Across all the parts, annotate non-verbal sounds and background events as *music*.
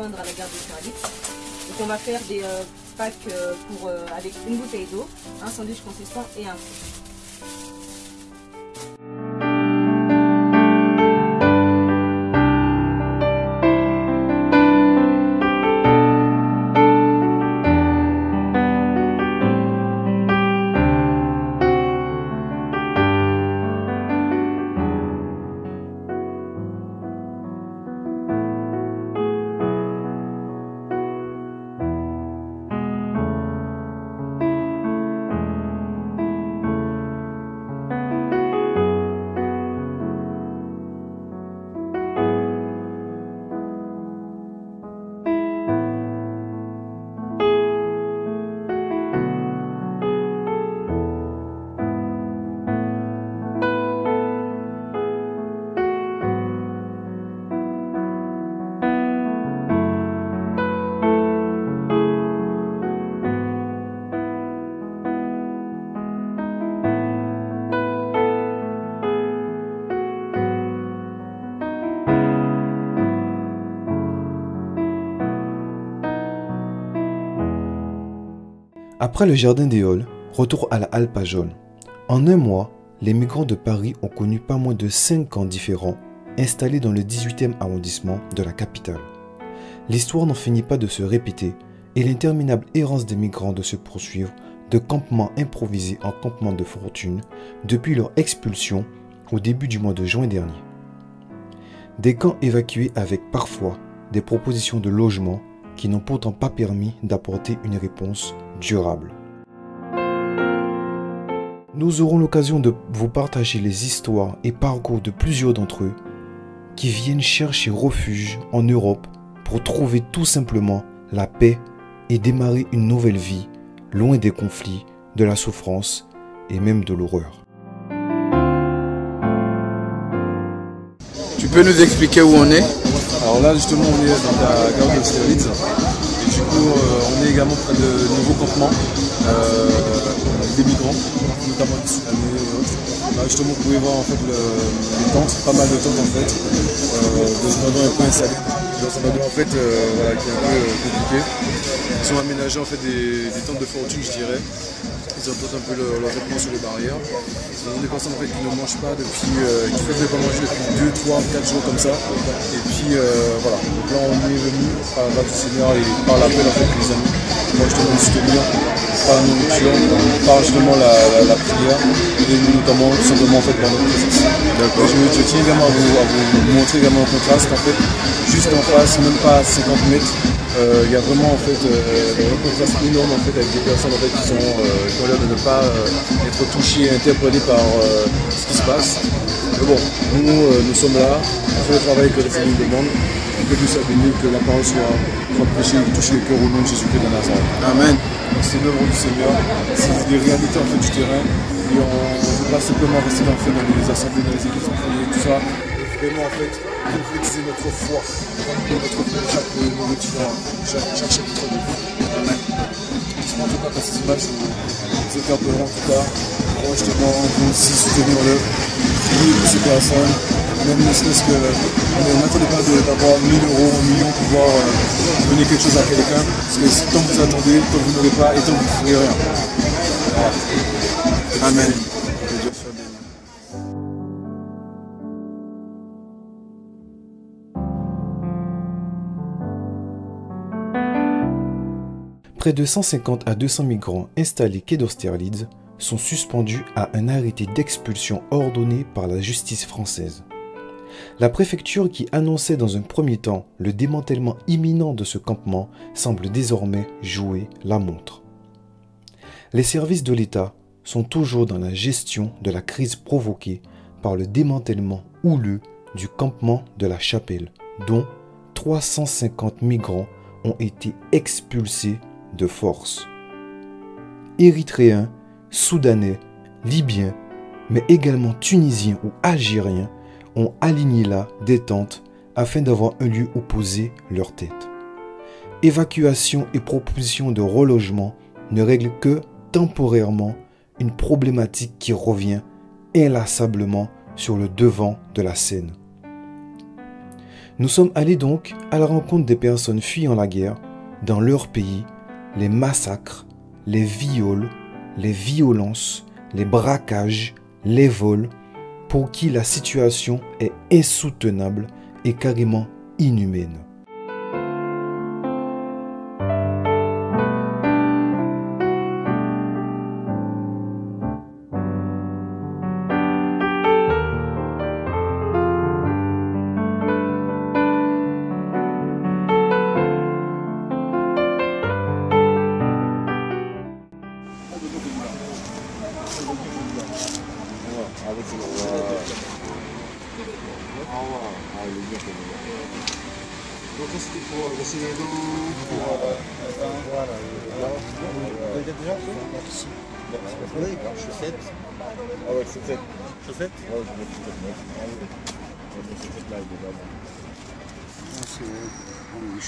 à la gare de Austerlitz. Donc on va faire des euh, packs euh, pour, euh, avec une bouteille d'eau, un sandwich consistant et un fruit. Après le jardin des Halles, retour à la halle Pajol. En un mois, les migrants de Paris ont connu pas moins de 5 camps différents installés dans le 18e arrondissement de la capitale. L'histoire n'en finit pas de se répéter et l'interminable errance des migrants de se poursuivre de campement improvisé en campement de fortune depuis leur expulsion au début du mois de juin dernier. Des camps évacués avec parfois des propositions de logement qui n'ont pourtant pas permis d'apporter une réponse durable. Nous aurons l'occasion de vous partager les histoires et parcours de plusieurs d'entre eux qui viennent chercher refuge en Europe pour trouver tout simplement la paix et démarrer une nouvelle vie loin des conflits, de la souffrance et même de l'horreur. Tu peux nous expliquer où on est? Alors là, justement, on est dans la gare de Sterlitz. Et coup, euh, on est également près de nouveaux campements euh, des migrants, notamment des Soudanais autres. Justement, vous pouvez voir en fait le- les tentes, pas mal de tentes en fait, euh, un endroit un peu installé. Dans en fait, euh, voilà, qui est un peu compliqué. Ils ont aménagé en fait des tentes de fortune, je dirais. Ils apportent un peu leur, leur vêtements sur les barrières. Ce sont des personnes en fait, qui ne mangent pas depuis, euh, qui ne peuvent pas manger depuis 2, 3, 4 jours comme ça. Et puis euh, voilà, donc là on est venu par la du Seigneur et par l'appel en fait que les amis. Moi justement de soutenir par la nourriture, par justement la, la, la prière et notamment tout simplement en fait par notre présence. Je, je tiens également à vous, à vous montrer également le contraste qu'en fait, juste en face, même pas à 50 mètres, il y a vraiment en fait euh, un contraste énorme en fait avec des personnes en fait qui sont euh, qui ont l'air de ne pas euh, être touchées et interpellées par euh, ce qui se passe. Mais bon, nous euh, nous sommes là, on fait le travail que le Seigneur nous demande, et que nous soyons bénis, que la parole soit, soit prêchée, touche les cœurs au nom de Jésus-Christ de Nazareth. Amen. Donc, C'est l'œuvre du Seigneur, c'est des réalités en fait du terrain. Et on ne veut pas simplement rester dans, fait, dans les assemblées, dans les églises, tout ça. Mais vraiment en fait, concrétiser notre foi, remplir notre foi de chaque nourriture, chaque, chaque chapitre de vie. En tout cas que ces images vous interpelleront en tout cas. Pour justement vous aussi soutenir le prier pour ces personnes. Même ne serait-ce que on n'attendez pas de- d'avoir 1000 euros, 1 million pour pouvoir euh, donner quelque chose à quelqu'un. Parce que tant que vous attendez, tant que vous n'aurez pas, et tant que vous ne ferez rien. Amen. Près de 150 à 200 migrants installés quai d'Austerlitz sont suspendus à un arrêté d'expulsion ordonné par la justice française. La préfecture qui annonçait dans un premier temps le démantèlement imminent de ce campement semble désormais jouer la montre. Les services de l'État sont toujours dans la gestion de la crise provoquée par le démantèlement houleux du campement de la Chapelle, dont 350 migrants ont été expulsés de force. Érythréens, Soudanais, Libyens, mais également Tunisiens ou Algériens ont aligné là des tentes afin d'avoir un lieu où poser leur tête. Évacuation et proposition de relogement ne règlent que temporairement une problématique qui revient inlassablement sur le devant de la scène. Nous sommes allés donc à la rencontre des personnes fuyant la guerre dans leur pays, les massacres, les viols, les violences, les braquages, les vols, pour qui la situation est insoutenable et carrément inhumaine.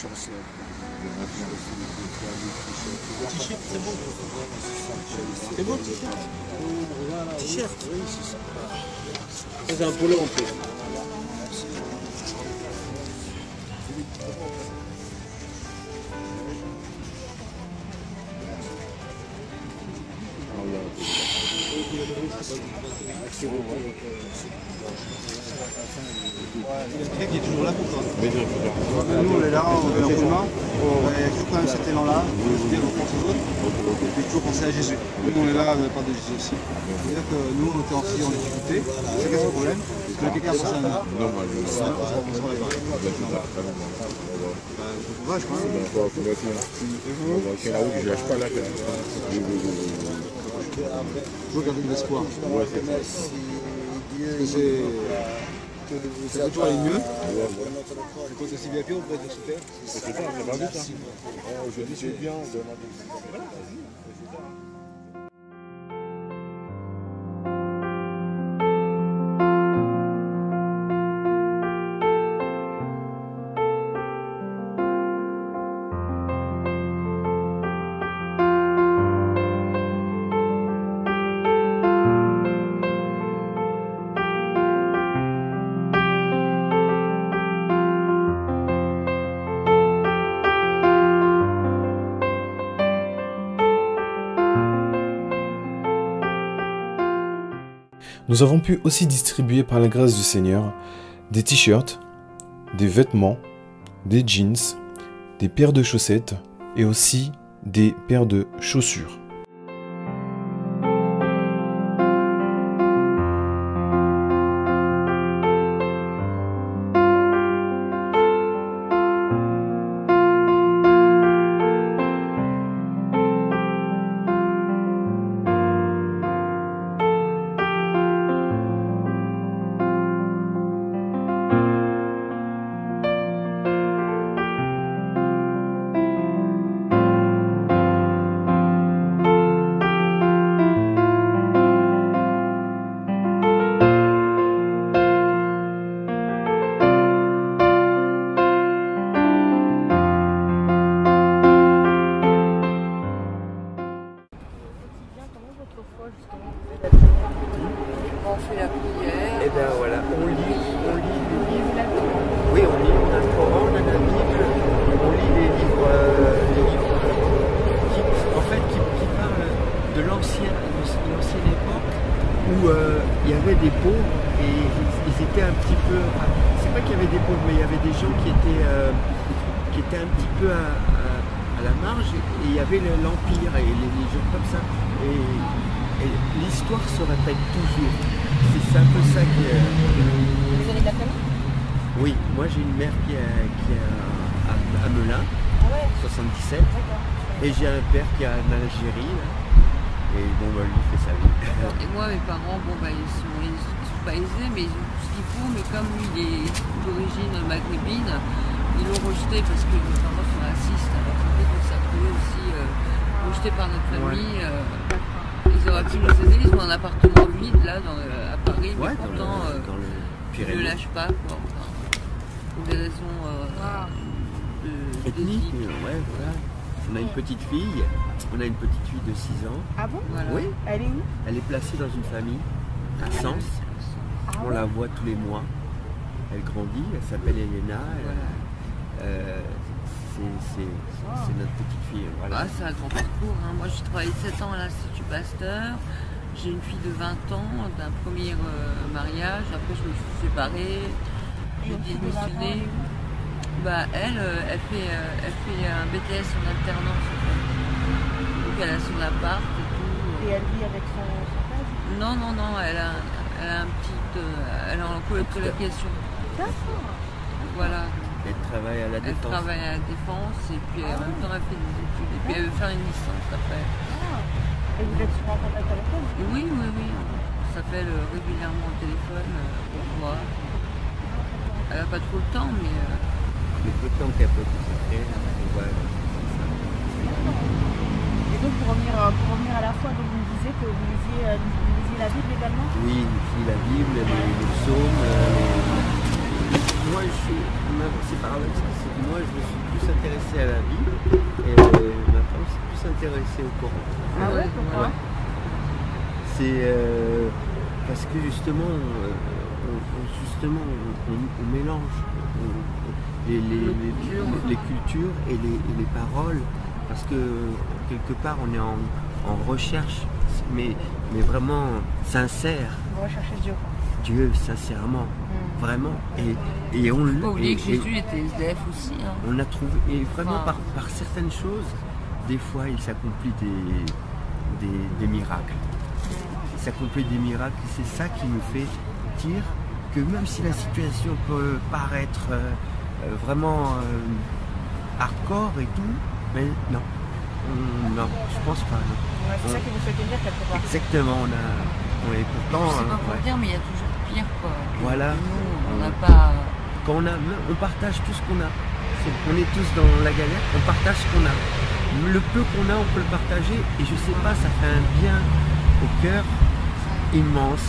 Chaussettes. T-shirt, c'est bon. C'est bon, t-shirt T-shirt, oui, c'est ça. C'est un polo en plus. Le qui est toujours là pour toi. Nous, on est là, on est en. On a toujours quand même cet élan-là, de on pense aux autres, et puis toujours penser à Jésus. Nous, on est là de la part de Jésus aussi. C'est-à-dire que nous, on était aussi en difficulté. C'est quel le problème que quelqu'un pense à nous. Non, moi, je sais pas. Courage. C'est la route, je lâche pas là. Toujours garder de l'espoir. Parce que c'est. Ça toujours aller mieux. C'est quand c'est si bien pire, super. C'est ça, c'est pas vite. Hein. Aujourd'hui, c'est bien. Nous avons pu aussi distribuer par la grâce du Seigneur des t-shirts, des vêtements, des jeans, des paires de chaussettes et aussi des paires de chaussures. Aider, ils ont un appartement vide là dans le- à Paris, mais Ouais, dans le, pourtant, euh, dans le ils ne Pyrénées. le lâchent pas. Quoi, enfin, pour des raisons euh, de, type. ouais, voilà. On a une petite fille, on a une petite fille de 6 ans. Ah bon? Voilà. Oui, Elle est où? Elle est placée dans une famille à Sens. On la voit tous les mois. elle grandit, elle s'appelle Elena. elle- euh, c'est- notre petite fille. Voilà. Ah, c'est un grand parcours. hein. Moi, j'ai travaillé 7 ans à l'Institut Pasteur. J'ai une fille de 20 ans d'un premier euh, mariage. Après, je me suis séparée. J'ai démissionné. Bah, elle, euh, elle, fait, euh, elle fait un BTS en alternance. en fait. Donc, elle a son appart et tout. Et elle vit avec son, son père Non, non, non, elle a, elle a un petit. euh, elle est en colocation. D'accord. Voilà. Elle travaille à la Elle défense. travaille à la défense et puis en même temps, elle fait des études. Et puis, elle veut faire une licence après. Ah. Et vous êtes souvent en contact avec elle? Oui, oui, oui. On s'appelle euh, régulièrement au téléphone euh, pour voir. Elle n'a pas trop le temps, mais euh, Le peu de temps qu'elle peut consacrer, on voit. Et donc pour revenir, pour revenir à la foi, donc vous me disiez que vous lisiez, vous lisiez la Bible également? Oui, la Bible, les, les psaumes. les- Moi, je C'est paradoxal, c'est que moi, je me suis plus intéressé à la Bible et ma femme s'est plus intéressée au Coran. Ah ouais, pourquoi C'est euh, parce que justement, euh, on, justement, on, mélange les, les- les- les cultures et les, paroles, parce que quelque part, on est en, en recherche, mais, mais vraiment sincère. Dieu. Dieu, sincèrement, Mm. vraiment. Et, et on faut pas oublier et- que et- Jésus était SDF aussi. hein. on a trouvé, et vraiment Enfin. par, par certaines choses, des fois il s'accomplit des, des, des miracles. Il s'accomplit des miracles et c'est ça qui nous fait dire que même si la situation peut paraître euh, euh, vraiment euh, hardcore et tout, mais non, On- non, je pense pas. Ouais, c'est ça qui vous fait tenir quelque part. Exactement, on a, est pourtant. Je sais pas quoi ouais. dire, mais il y a toujours pire quoi. Voilà. Nous, on n'a pas. quand on a, on partage tout ce qu'on a. On est tous dans la galère, on partage ce qu'on a. Le peu qu'on a, on peut le partager et je sais pas, ça fait un bien au cœur immense.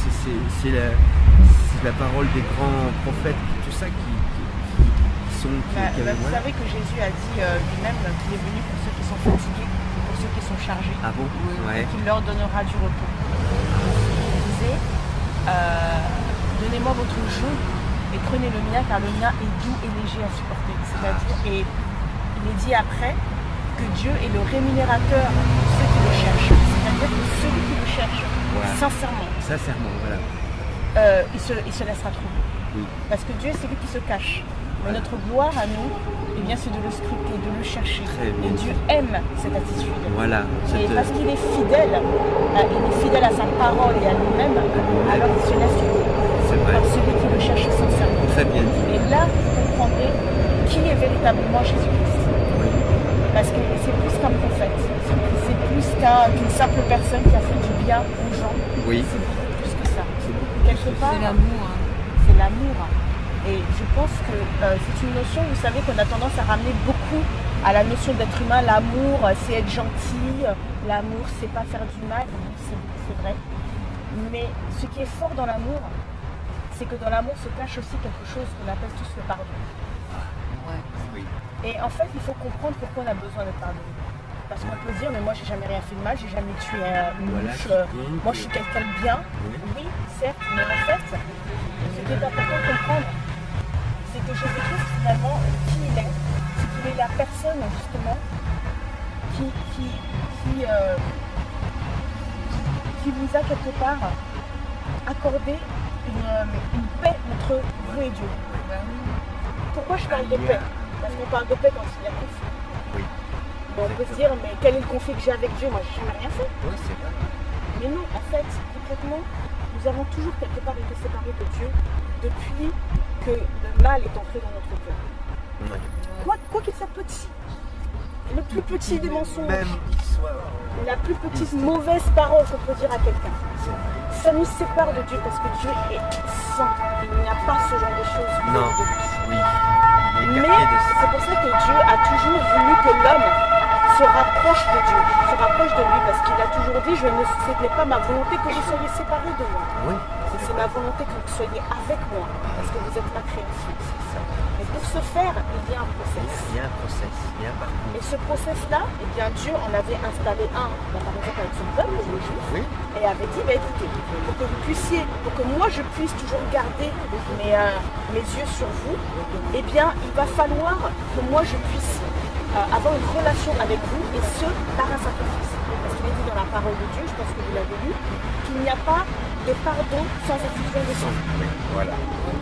C'est la, parole des grands prophètes, tout ça qui, qui- qui sont. Qui, Bah, qui- bah, vous voilà. savez que Jésus a dit euh, lui-même qu'il est venu pour ceux qui sont fatigués, pour ceux qui sont chargés, Ah bon? Ouais. qu'il leur donnera du repos. Il disait euh, Donnez-moi votre joug et prenez le mien, car le mien est doux et léger à supporter. C'est-à-dire, et il est dit après que Dieu est le rémunérateur de ceux qui le cherchent. C'est-à-dire que celui qui le cherche, Voilà. sincèrement, Sincèrement, voilà. euh, il, se, il se laissera trouver. Oui. Parce que Dieu, c'est lui qui se cache. Mais notre gloire à nous, eh bien, c'est de le scruter, de le chercher. Et Dieu aime cette attitude. Voilà. Et parce qu'il est fidèle, euh, il est fidèle à sa parole et à lui-même, alors il se laisse trouver. Par celui qui le cherche sincèrement. Très bien dit. Et là, vous comprendrez qui est véritablement Jésus-Christ. Oui. Parce que c'est plus qu'un prophète, c'est plus qu'un- qu'une simple personne qui a fait du bien aux gens. Oui. C'est beaucoup plus que ça. C'est beaucoup Quelque part, C'est l'amour. hein. c'est l'amour. Et je pense que euh, c'est une notion, vous savez, qu'on a tendance à ramener beaucoup à la notion d'être humain. L'amour, euh, c'est être gentil. L'amour, c'est pas faire du mal. C'est vrai. Mais ce qui est fort dans l'amour, c'est que dans l'amour se cache aussi quelque chose qu'on appelle tous le pardon. Ouais. Et en fait, il faut comprendre pourquoi on a besoin de pardonner. Parce qu'on peut dire, mais moi, j'ai jamais rien fait de mal, j'ai jamais tué euh, une mouche, euh, moi, je suis quelqu'un de bien. Oui. Oui, certes, mais en fait, ce qui est important de comprendre, c'est que Jésus-Christ, finalement, qui il est, c'est qu'il est la personne, justement, qui, qui, qui, euh, qui vous a quelque part accordé une, euh, une paix entre vous et Dieu. Pourquoi je parle de paix? Parce qu'on parle de paix quand il y a conflit. Oui. Bon, on peut se dire, mais quel est le conflit que j'ai avec Dieu? Moi, j'ai jamais rien fait. Oui, c'est vrai. Mais non, en fait, concrètement, nous avons toujours quelque part été séparés de Dieu depuis que le mal est entré dans notre cœur. Quoi qu'il soit petit, le plus petit des mensonges, Même la plus petite mauvaise parole qu'on peut dire à quelqu'un, ça nous sépare de Dieu parce que Dieu est saint. Il n'y a pas ce genre de choses. Non. de. Oui. Mais c'est pour ça que Dieu a toujours voulu que l'homme se rapproche de Dieu, se rapproche de lui, parce qu'il a toujours dit, je ne ce n'est pas ma volonté que vous soyez séparés de moi. Oui, c'est ma volonté que vous soyez avec moi, parce que vous êtes ma création. Ce faire, il y a un process. Il y a un process, il y a un parcours. Et ce process-là, eh bien, Dieu en avait installé un, par exemple avec son peuple, les Juifs, Oui. et avait dit, bah, écoutez, pour que vous puissiez, pour que moi je puisse toujours garder mes, euh, mes yeux sur vous, eh bien, il va falloir que moi je puisse euh, avoir une relation avec vous, et ce, par un sacrifice. Parce qu'il est dit dans la parole de Dieu, je pense que vous l'avez lu, qu'il n'y a pas de pardon sans effusion de sang. Voilà.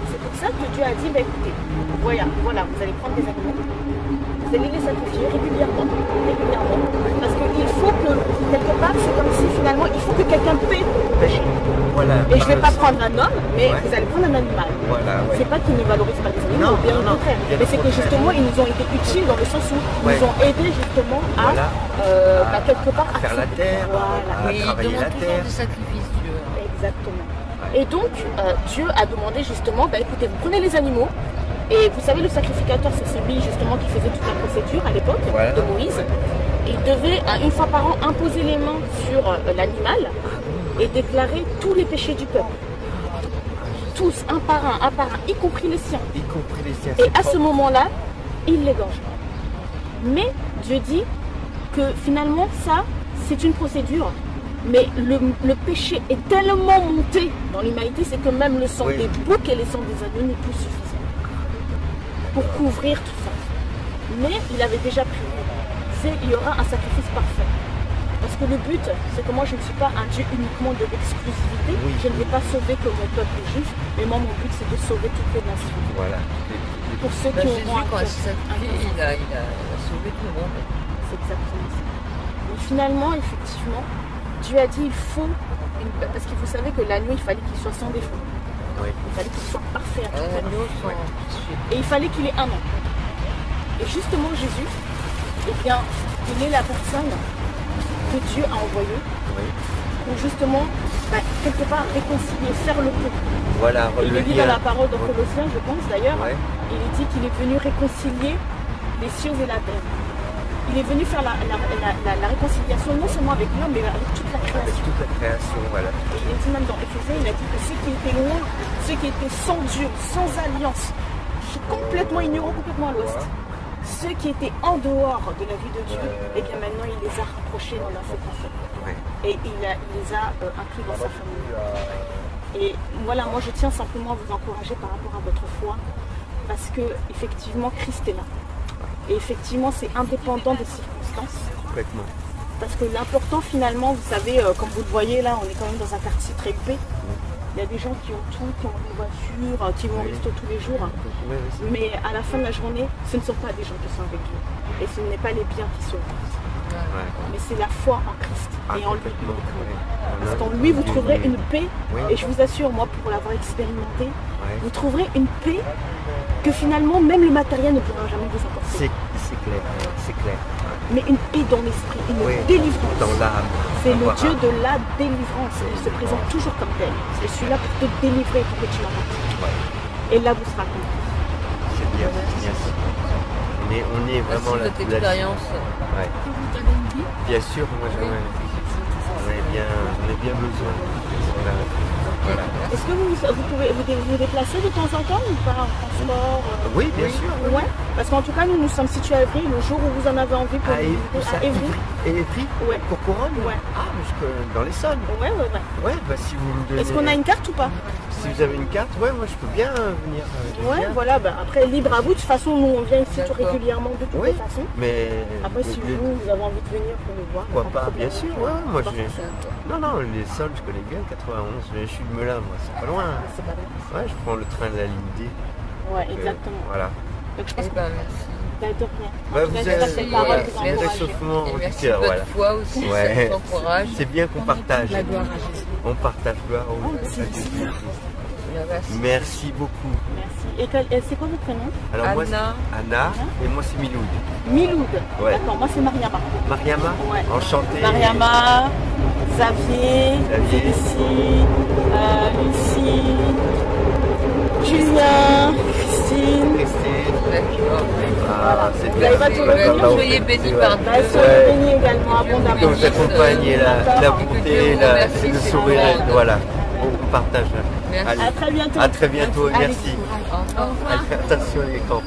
C'est pour ça que Dieu a dit, bah, écoutez, voilà, voilà, vous allez prendre des animaux, vous allez les sacrifier régulièrement, régulièrement, parce qu'il faut que, quelque part, c'est comme si finalement, il faut que quelqu'un paie pour le péché. Voilà. Et je ne vais pas prendre un homme, mais Ouais. vous allez prendre un animal. Voilà, ouais. C'est pas qu'ils ne valorisent pas les animaux, Non, bien au contraire. Mais c'est que justement, ils nous ont été utiles dans le sens où ils Ouais. nous ont aidés justement à, Voilà. euh, À- bah, quelque part, à faire la terre, Voilà. à travailler la toujours terre. des sacrifices, Dieu. Exactement. Et donc, euh, Dieu a demandé justement, bah, écoutez, vous prenez les animaux, et vous savez, le sacrificateur, c'est celui justement qui faisait toute la procédure à l'époque de Moïse. Il devait, une fois par an, imposer les mains sur euh, l'animal et déclarer tous les péchés du peuple. Tous, un par un, un par un, y compris les siens. Y compris les siens. Et à ce moment-là, il l'égorge. Mais Dieu dit que finalement, ça, c'est une procédure. Mais le, le péché est tellement monté dans l'humanité, c'est que même le sang Oui. des boucs et le sang des agneaux n'est plus suffisant pour couvrir tout ça. Mais il avait déjà prévu. C'est il y aura un sacrifice parfait. Parce que le but, c'est que moi je ne suis pas un Dieu uniquement de l'exclusivité. Oui. Je ne vais pas sauver que mon peuple juif, mais moi mon but c'est de sauver toutes les nations. Voilà. Pour ceux Bah, qui Jésus, auront un quand un sacrifié, cœur il a, il, a, il a sauvé tout le monde. C'est exactement ça. Et finalement, effectivement, Dieu a dit il faut, une- parce que vous savez que l'agneau, il fallait qu'il soit sans défaut. Oui. Il fallait qu'il soit parfait agneau sans péché. Et il fallait qu'il ait un an. Et justement, Jésus, eh bien, il est la personne que Dieu a envoyée Oui. pour justement, bah, quelque part, réconcilier, faire le pont. Voilà. Il le est dit dans la parole de Colossiens, je pense d'ailleurs, Ouais. il est dit qu'il est venu réconcilier les cieux et la terre. Il est venu faire la, la- la- la- la réconciliation non seulement avec l'homme, mais avec toute la Avec création. toute la création, voilà. Et il est dit même dans Éphésiens, il a dit que ceux qui étaient loin, ceux qui étaient sans Dieu, sans alliance, complètement ignorants, complètement à l'ouest, ceux qui étaient en dehors de la vie de Dieu, et bien maintenant il les a rapprochés dans la. Ouais. Et il, a- il les a euh, inclus dans sa famille. Et voilà, moi je tiens simplement à vous encourager par rapport à votre foi, parce que effectivement Christ est là. Et effectivement c'est indépendant des circonstances. Complètement. Parce que l'important finalement, vous savez, euh, comme vous le voyez là, on est quand même dans un quartier très huppé. Il y a des gens qui ont tout, qui ont des voitures, euh, qui vont au resto tous les jours. Oui, oui, c'est- Mais à la fin de la journée, ce ne sont pas des gens qui sont avec Dieu. Et ce n'est pas les biens qui sont Ouais. mais c'est la foi en Christ Ah, et en lui. complètement, uniquement. ouais. Parce qu'en lui, vous trouverez une paix. Oui. Et je vous assure, moi, pour l'avoir expérimenté, vous trouverez une paix que finalement, même le matériel ne pourra jamais vous apporter. C'est c'est clair, c'est clair. Mais une paix dans l'esprit, une Oui. délivrance. Dans l'âme. C'est le Dieu de la délivrance. Il se présente toujours comme tel. Je suis là pour te délivrer, pour que tu. Ouais. Et là, vous serez accompli. C'est bien, c'est bien. On est, on est vraiment là. votre expérience. Ouais. Bien sûr, moi j'en ai- on est bien, on est bien besoin. Voilà. Est-ce que vous, vous pouvez vous, dé- vous déplacer de temps en temps ou pas? Euh, Oui, bien sûr. Ouais, parce qu'en tout cas, nous nous sommes situés à Évry le jour où vous en avez envie pour À Évry, à Évry. Et Évry Ouais. Pour Couronne Ouais. Ah, je- dans les Saônes. Ouais, ouais, ouais. Ouais, bah si vous donnez... Est-ce qu'on a une carte ou pas Si vous avez une carte, ouais, moi je peux bien euh, venir. euh, je Ouais, voilà, bah, après libre à vous. De toute façon, nous on vient ici tout régulièrement de toutes Oui. les façons. Mais... Après, si vous, vous avez envie de venir pour nous voir, Pourquoi pas, bien sûr, ouais, moi forcément. Non, non, les sols, je connais bien, 91, je suis de Melun, moi, c'est pas loin. Ouais, je prends le train de la ligne D. Ouais, euh, exactement. Voilà. Donc je pense Eh que ben, merci. bah, de rien. Bah, vous voilà, merci de cœur, votre voilà. foi aussi, Ouais. ça nous encourage. C'est bien qu'on partage. La gloire à Jésus. On partage gloire au Oh. Merci. Merci beaucoup. Merci. Et et c'est quoi votre prénom? Alors moi, c'est Anna. Anna, et moi c'est Miloud. Miloud. Ouais. D'accord, moi c'est Mariama. Mariama, Ouais. enchanté. Mariama, Xavier, Xavier. Félicie, euh, Lucie, Julien, Christine. Christine. Ah, c'est bien. Soyez bénis ouais. par Dieu. soyez Ouais. bénis également Que abondamment. vous accompagnez la, bonté, la, le sourire, voilà. On partage. Allez. À très bientôt. À très bientôt, merci. Attention les camps.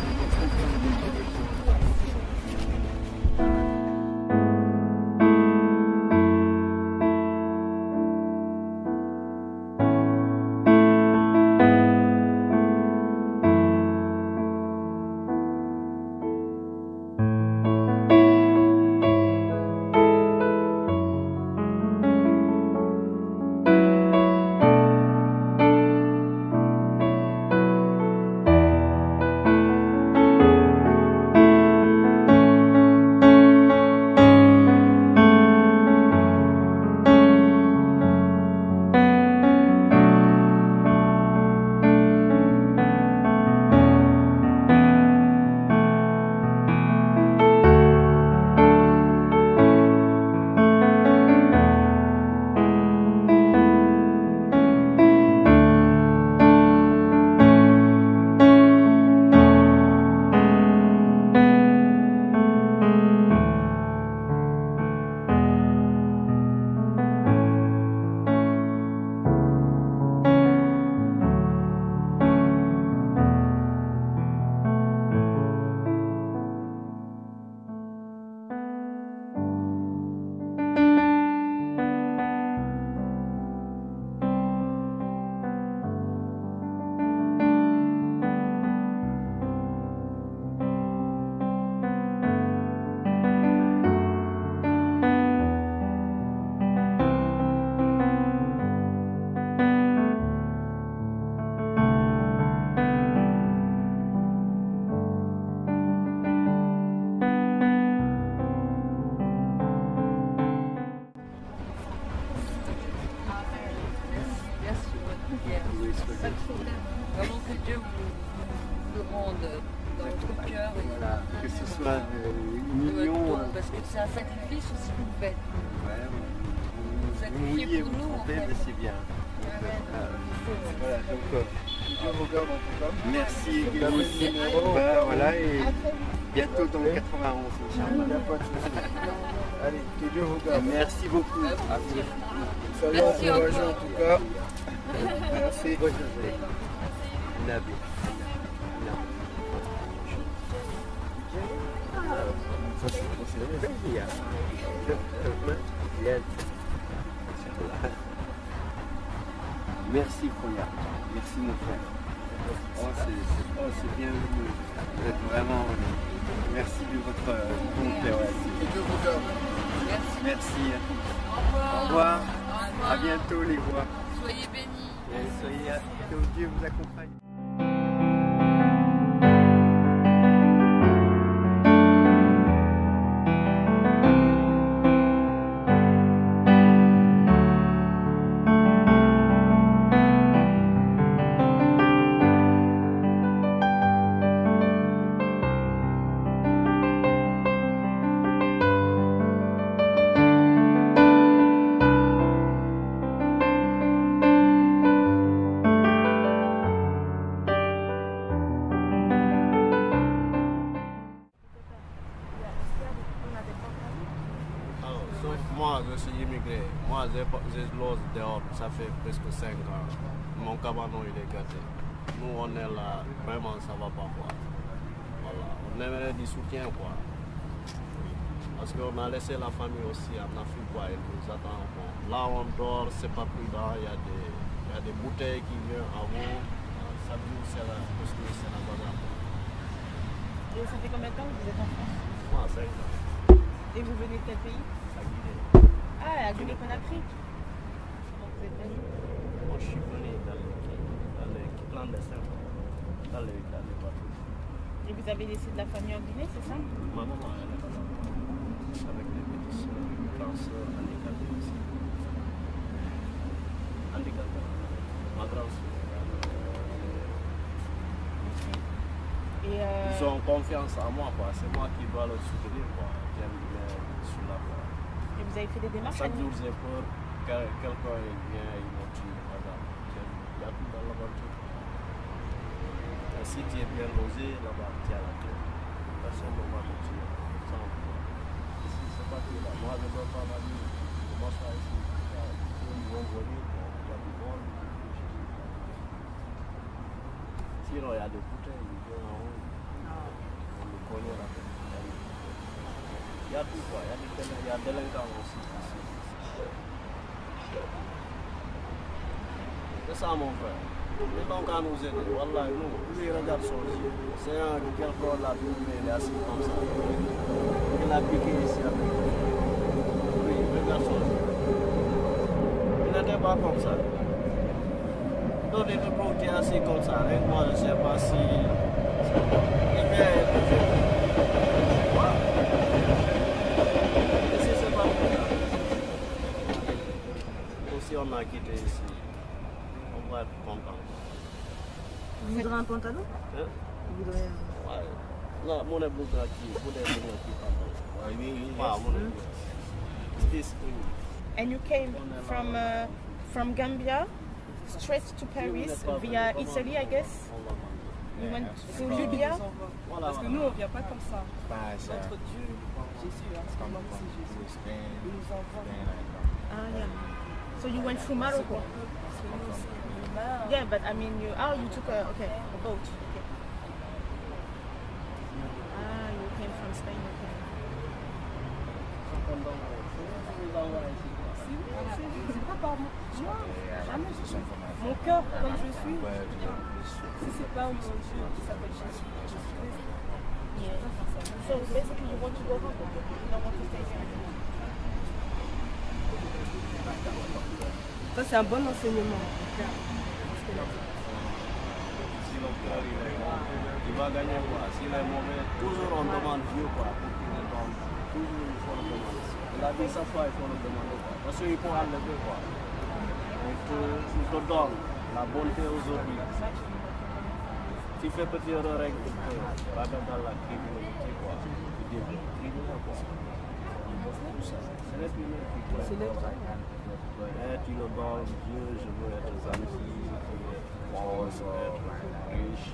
Merci. À tous. Au Au revoir. À bientôt les voix. Soyez bénis. Et soyez que Dieu vous accompagne. Soutien, quoi. Parce qu'on a laissé la famille aussi en Afrique, quoi. Ils nous attendent. Bon. Là, on dort, c'est pas prudent. Il y, y a des bouteilles qui viennent à vous. Ça jour, c'est la, c'est la bazar. Et ça fait combien de temps que vous êtes en France Moi, 5 ans. Et vous venez de quel pays Ça Guinée. Ah, la Guinée-Conakry. Vous êtes venu Moi, je suis venu dans les, dans les clandestins, dans dans les bateaux. Et vous avez laissé de la famille en Guinée, c'est ça? Ma maman, elle est là-bas. Avec les petites soeurs, grandes soeurs, handicapées aussi. Handicapées. Ma grande soeur. Et euh, Ils ont confiance en moi, quoi. C'est moi qui dois le soutenir, quoi. J'aime bien sur la quoi. et vous avez fait des démarches Chaque jour, j'ai peur que quelqu'un vient, il me tue. Regarde, Il y a tout dans l'aventure. Et Si tu es bien logé, là-bas, tu as la clé. Ne va te tuer. Sans toi. Ici, c'est pas tout là. Moi, je ne veux pas la nuit. Je ici. Ils vont il y a du. Sinon, il y a des bouteilles, en haut. On le connaît là. Il y a tout quoi, il y a des délinquants aussi. C'est ça mon frère. Mais donc à nous aider, Wallah, nous, lui il regarde son yeux. C'est un quelqu'un là, mais il est assis comme ça. Il a piqué ici avec lui. Regarde son yeux. Il n'était pas comme ça. Donc deux blocs qui est assis comme ça, avec moi je sais pas si. Il vient et il. Et si c'est pas comme ça? Aussi on a quitté ici. On va être content. Vous voudrez un pantalon Hein? Vous voudrez. Ouais. Non, mon est beaucoup qui, pour des gens qui? Parlent. Oui, oui, oui. mon est This And you came from uh, from Gambia straight to Paris via Italy, I guess? You went to Libya? Parce que nous, on ne vient pas comme ça. Notre Dieu, Jésus, hein, c'est Jésus. Il nous envoie. Ah, yeah. So you went through Morocco? Yeah, but I mean, you oh, you took a okay a boat. Okay. Ah, you came from Spain. Okay. C'est pas par moi. Moi, jamais. Mon cœur, comme je suis, si c'est pas mon Dieu qui s'appelle Jésus, je suis désolée. So basically, you want to go home. You don't want to stay here. Ça, c'est un bon enseignement. Il va gagner quoi S'il est mauvais, toujours on demande Dieu quoi. Toujours il faut le demander. Il a dit ça fois, il faut le demander. Parce qu'il faut enlever quoi. Il il te donne la bonté aujourd'hui. Tu fais petit erreur avec le cœur, vas dans la quoi. Tu criminel quoi. Tout ça. C'est l'être humain le donnes, Dieu, je veux être gentil, je veux être fort, je veux être riche.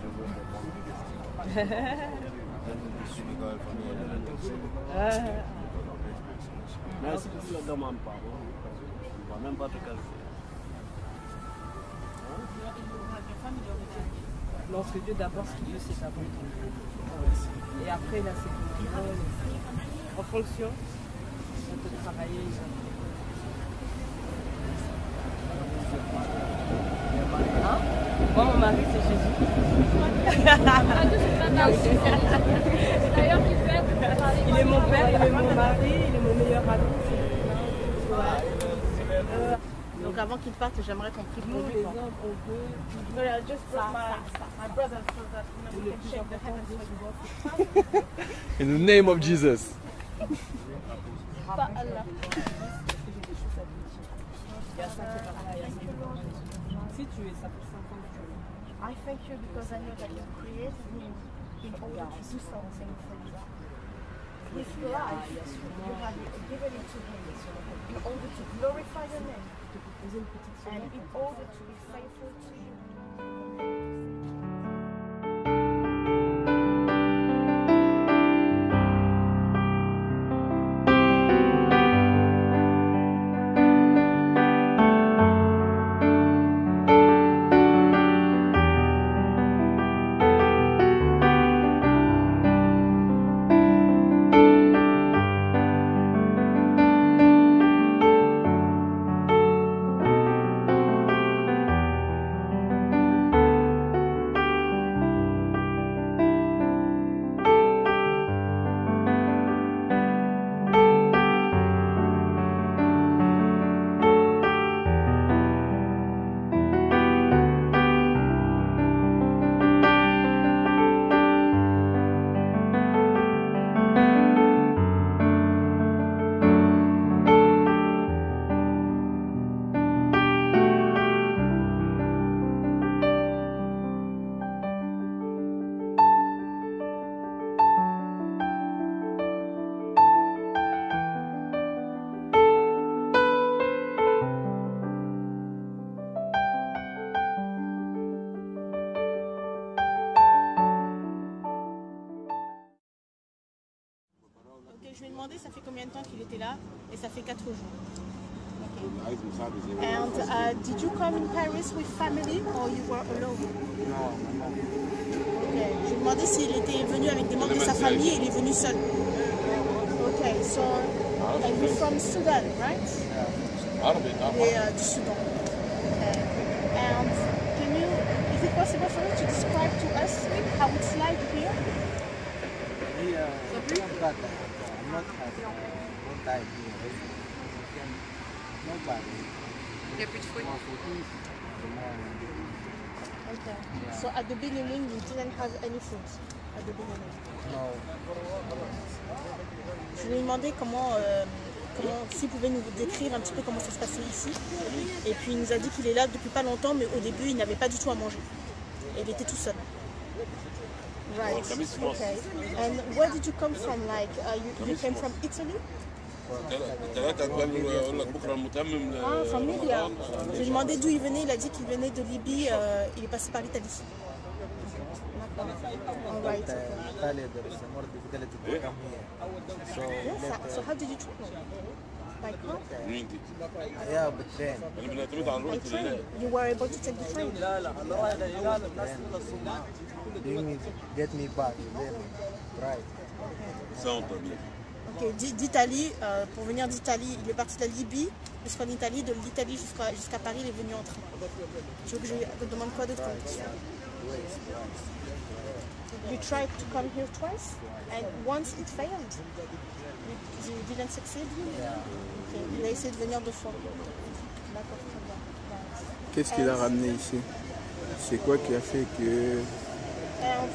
Je veux Mais si tu ne le demandes pas, bon, on ne va même pas te calculer. Non, parce que Dieu d'abord, ce qu'il veut, c'est ta bonté. Et après, là, c'est. En fonction, on peut travailler. Hein? Moi, mon mari, c'est Jésus. il est mon père, il est mon mari, il est mon meilleur ami. Donc avant qu'il parte, j'aimerais qu'on prie pour lui. just my, my brother so that you know, we can shake the hands for you. In the name of Jesus. Pas Allah. Si tu es, ça fait 5 ans que tu es. I thank you because I know that you created me in order to do something for you. His life, you have given it to him in order to glorify your name in order to be faithful to you. Come in Paris with family or you were alone? Non, maman. Ok. Je demandais s'il était venu avec des membres de sa famille et il est venu seul. Ok, so uh, you're from Sudan, right? Et euh, du Soudan. Okay. And can you, is it possible for you to describe to us how it's like here? Here, not bad. I'm not one time here. Not bad. Il n'y a plus de fruits. Okay. So at the beginning you didn't have any food at the beginning. No. Je lui ai demandé comment, euh, comment s'il pouvait nous décrire un petit peu comment ça se passait ici. Et puis il nous a dit qu'il est là depuis pas longtemps, mais au début il n'avait pas du tout à manger. Et il était tout seul. Right. Okay. And where did you come from? Like uh, you, you came from Italy? Ah, from Libya. Je lui ai demandé d'où il venait. Il a dit qu'il venait de Libye. euh, il est passé par l'Italie. Right. So, how did you travel? By car? yeah, but then, By train. You were able to take the train? get me back, then, right. Ok, d'I- d'Italie, euh, pour venir d'Italie, il est parti de la Libye jusqu'en Italie, de l'Italie jusqu'à Paris, il est venu en train. Tu veux que je te demande quoi d'autre You tried to come here twice, and once it failed. You, you didn't succeed? Ok, Il a essayé de venir deux fois. D'accord. Qu'est-ce qu'il a ramené ici? C'est quoi qui a fait que... How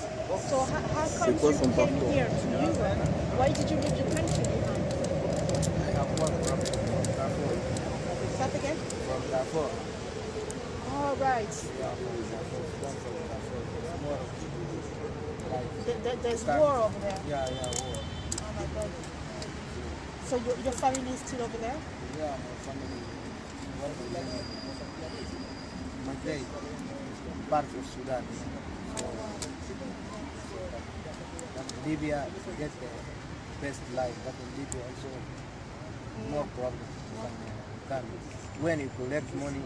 C'est quoi you son parcours? Darfur. It's like, Th- th- There's Start- war over there. yeah, yeah, war. Oh my God. So your, your family is still over there? Yeah, my family. One of them, my dad, part of Sudan. So, but Libya get the best life, but in Libya also no problem. You can, you can, when you collect money,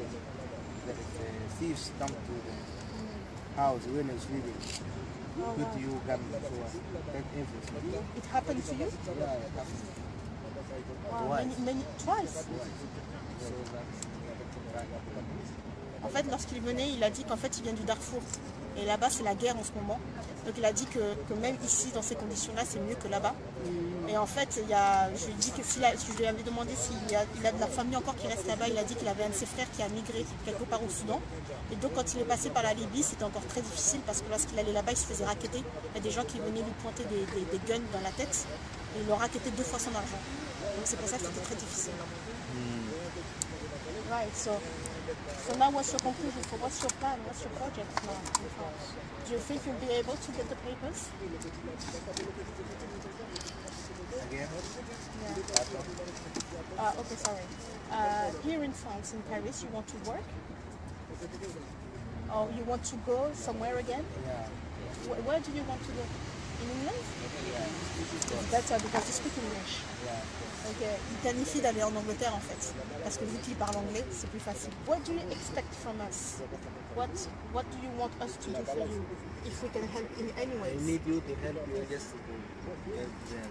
there is uh, thieves come to the house when you're sleeping. Put you gun so take everything. It happened to you? Yeah, it happened. Wow, Twice. many, many, twice? En fait, lorsqu'il venait, il a dit qu'en fait, il vient du Darfour. Et là-bas, c'est la guerre en ce moment. Donc, il a dit que, que même ici, dans ces conditions-là, c'est mieux que là-bas. Et en fait, il y a, je lui ai dit que je lui avais demandé s'il y a, il a de la famille encore qui reste là-bas, il a dit qu'il avait un de ses frères qui a migré quelque part au Soudan. Et donc, quand il est passé par la Libye, c'était encore très difficile parce que lorsqu'il allait là-bas, il se faisait raqueter. Il y a des gens qui venaient lui pointer des, des- des guns dans la tête et ils l'ont raquetté deux fois son argent. Donc, c'est pour ça que c'était très difficile. Right, so, so now what's your conclusion? So what's your plan? What's your project now? In France? Do you think you'll be able to get the papers? Again. Uh, okay, sorry. Uh, here in France, in Paris, you want to work? Or you want to go somewhere again? Yeah. Where, where do you want to go? In England? Yeah. Better because you speak English. Yeah. Ok, il planifie d'aller en Angleterre en fait, parce que vu qu'il parle anglais, c'est plus facile. What do you expect from us? What What do you want us to do for you? If we can help in any I ways? need you to help me just to help them.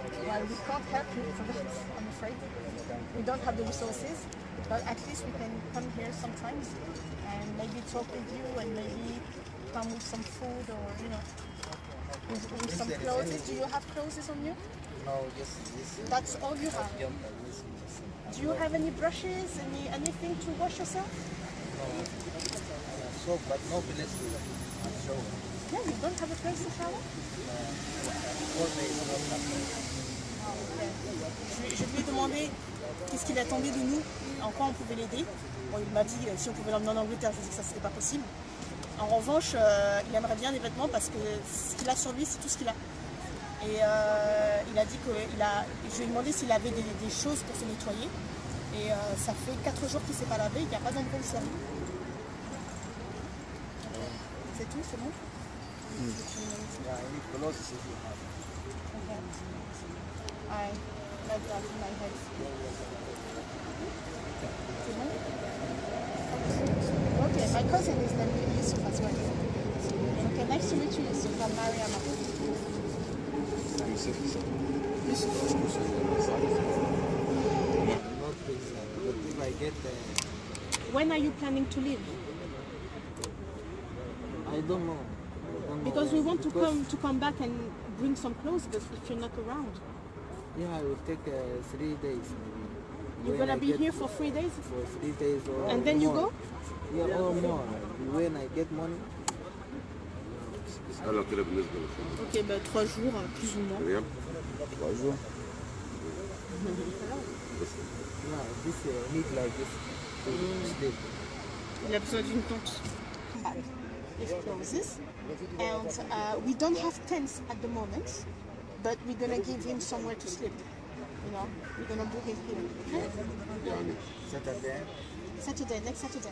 Well, we can't help you for that, I'm afraid. We don't have the resources, but at least we can come here sometimes and maybe talk with you and maybe come with some food or, you know, with, with some If there is clothes. Do you have clothes on you? No, just this. That's all you have? Jumper, this, this. Do you have any brushes, any anything to wash yourself? No, yeah, soap, but no place to uh, shower. Yeah, you don't have a place to shower? No nothing. Je, lui- je lui ai demandé qu'est-ce qu'il attendait de nous, en quoi on pouvait l'aider. Bon, il m'a dit euh, si on pouvait l'emmener en Angleterre, je lui ai dit que ça c'était pas possible. En revanche, euh, il aimerait bien des vêtements parce que ce qu'il a sur lui, c'est tout ce qu'il a. Et euh, il a dit que il a, je lui ai demandé s'il avait des, des choses pour se nettoyer. Et euh, ça fait 4 jours qu'il ne s'est pas lavé, il n'y a pas d'endroit où. C'est tout, c'est bon? Yeah, I need clothes if you have. Okay. That in my head. Okay, my cousin is named Yusuf as well. Okay, nice to meet you, Yusuf. I'm Mariam. Not this, if I get, uh, When are you planning to leave? I don't know. I don't know. Because we want to Because- come to come back and bring some clothes, if you're not around, Yeah, I will take uh, three days maybe. you're When gonna I be get- here for three days, for three days or and then you more. go. Yeah, or more. When I get money, Alors كده بالنسبة للخدمة Ok, bah trois jours, hein, plus ou moins. مريم trois jours *laughs* yeah, this uh, need like this to sleep. Il a besoin d'une tente. It closes, and uh, we don't have tents at the moment, But we're gonna give him somewhere to sleep. You know, we're gonna bring him here. Okay? Saturday. Saturday, next Saturday.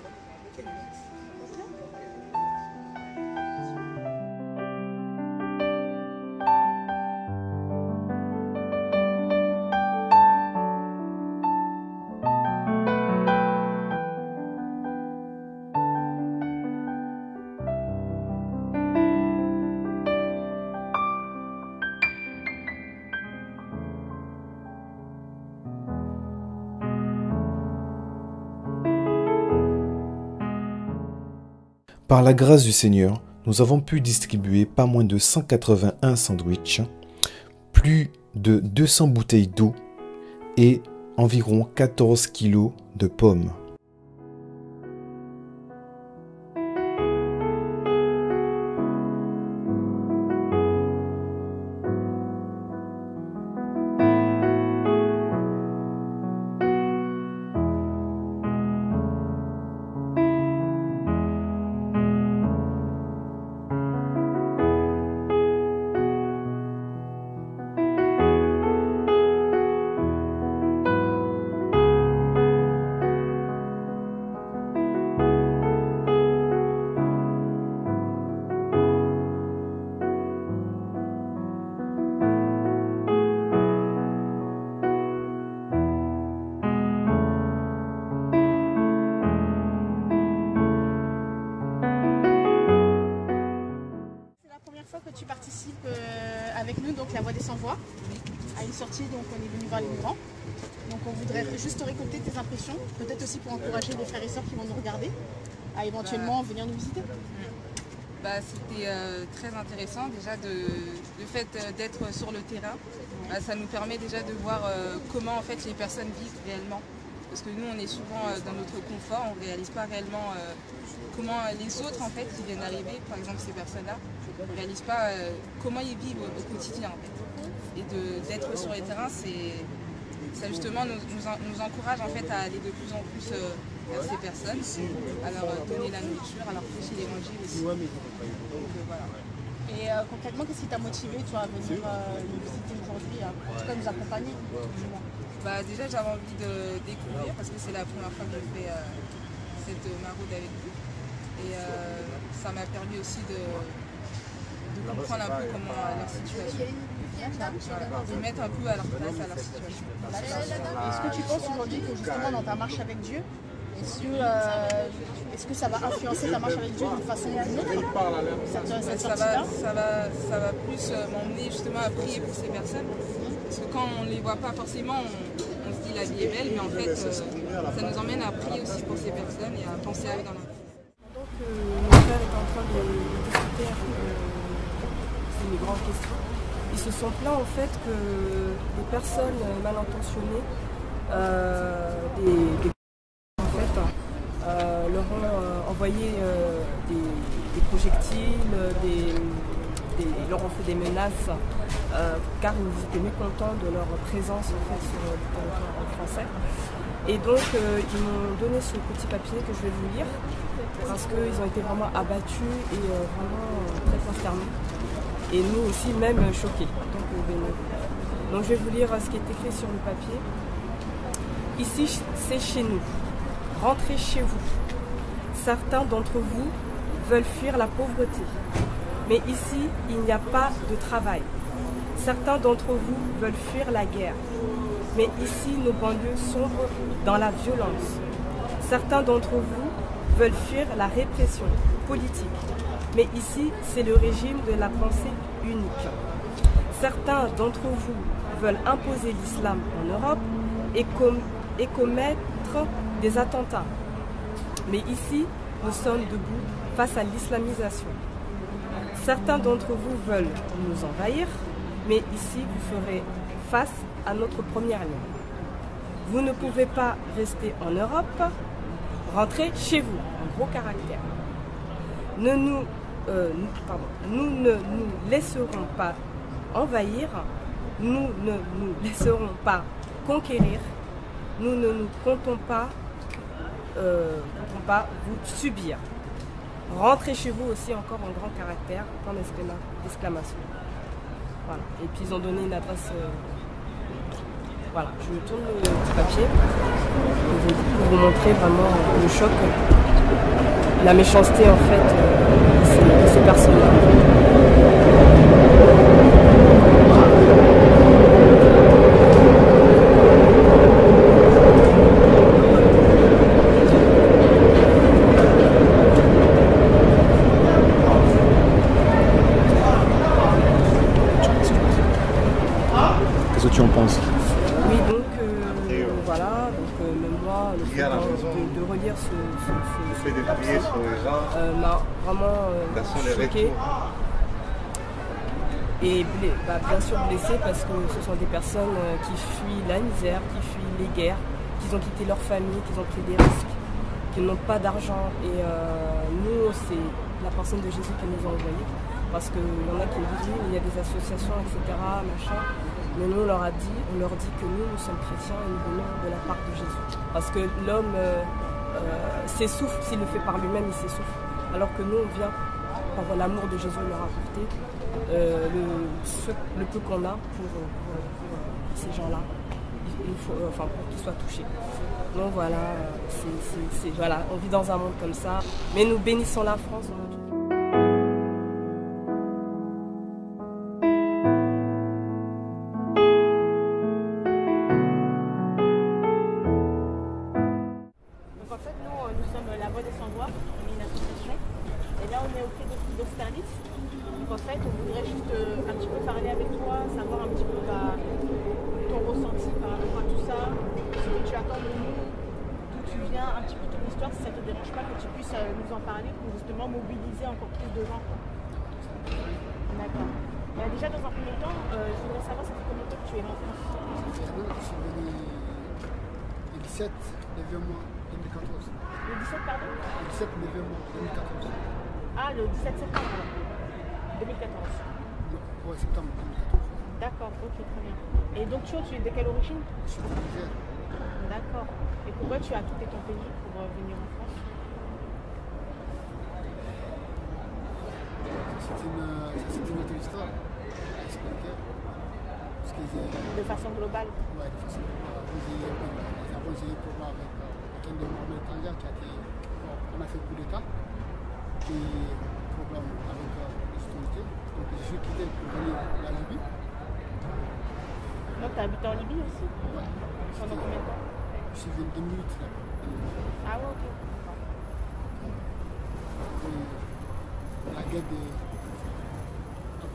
Par la grâce du Seigneur, nous avons pu distribuer pas moins de 181 sandwichs, plus de 200 bouteilles d'eau et environ 14 kilos de pommes. Terrain. Bah, ça nous permet déjà de voir euh, comment en fait les personnes vivent réellement. Parce que nous on est souvent euh, dans notre confort, on ne réalise pas réellement euh, comment les autres en fait qui viennent d'arriver, par exemple ces personnes-là, ne réalisent pas comment ils vivent au, quotidien. Et d'être sur les terrains, c'est ça justement nous, nous en- nous encourage en fait à aller de plus en plus vers ces personnes, à leur donner la nourriture, à leur prêcher l'évangile aussi. Donc, euh, voilà. Et euh, concrètement, qu'est-ce qui t'a motivé toi, à venir euh, nous visiter aujourd'hui, à en tout cas nous accompagner tout du moins Bah, déjà j'avais envie de découvrir parce que c'est la première fois que je fais euh, cette maraude avec vous. Et euh, ça m'a permis aussi de, de comprendre un peu comment leur situation. De mettre un peu à leur place, à leur situation. Est-ce que tu penses aujourd'hui que justement dans ta marche avec Dieu, est-ce que, euh, est-ce que ça va influencer ta marche avec Dieu d'une façon ou d'une autre cette, ça, va, ça, va, ça va plus euh, m'emmener justement à prier pour ces personnes. Parce que quand on ne les voit pas forcément, on, on se dit la vie est belle, mais en fait, euh, ça nous emmène à prier aussi pour ces personnes et à penser à eux dans la vie. Donc, euh, mon frère est en train de discuter avec euh, ces migrants en question. Ils se sont plaints en fait que des personnes mal intentionnées, euh, des, des en fait, euh, leur ont euh, envoyé euh, des, projectiles, des, des- ils leur ont fait des menaces, euh, car ils étaient mécontents de leur présence en fait, sur le territoire français. Et donc euh, ils m'ont donné ce petit papier que je vais vous lire parce qu'ils ont été vraiment abattus et euh, vraiment très consternés. Et nous aussi même choqués. Donc, donc je vais vous lire ce qui est écrit sur le papier. Ici c'est chez nous. Rentrez chez vous. Certains d'entre vous veulent fuir la pauvreté. Mais ici, il n'y a pas de travail. Certains d'entre vous veulent fuir la guerre. Mais ici, nos banlieues sombrent dans la violence. Certains d'entre vous veulent fuir la répression politique. Mais ici, c'est le régime de la pensée unique. Certains d'entre vous veulent imposer l'islam en Europe et, com- et commettre des attentats. Mais ici, nous sommes debout face à l'islamisation. Certains d'entre vous veulent nous envahir, mais ici, vous ferez face à notre première ligne. Vous ne pouvez pas rester en Europe, rentrez chez vous, en gros caractère. Euh, nous ne nous laisserons pas envahir, nous ne nous laisserons pas conquérir, nous ne nous comptons pas, euh, comptons pas vous subir. Rentrez chez vous aussi encore en grand caractère, point d'exclama- d'exclamation. Et puis ils ont donné une adresse. euh, Voilà, je tourne le petit papier pour vous, pour montrer vraiment le choc, la méchanceté en fait euh, de ces, ces personnes-là. Ce sont des personnes euh, qui fuient la misère, qui fuient les guerres, qui ont quitté leur famille, qui ont pris des risques, qui n'ont pas d'argent. Et euh, nous, c'est la personne de Jésus qui nous a envoyés. Parce qu'il y en a qui nous disent, il y a des associations, etc. Machin. Mais nous, on leur a dit, on leur dit que nous, nous sommes chrétiens et nous venons de la part de Jésus. Parce que l'homme euh, s'essouffle, s'il le fait par lui-même, il s'essouffle. Alors que nous, on vient par l'amour de Jésus leur apporter euh, le, peu qu'on a pour, euh, euh, ces gens-là. Enfin, pour qu'ils soient touchés. Donc voilà, voilà, on vit dans un monde comme ça. Mais nous bénissons la France.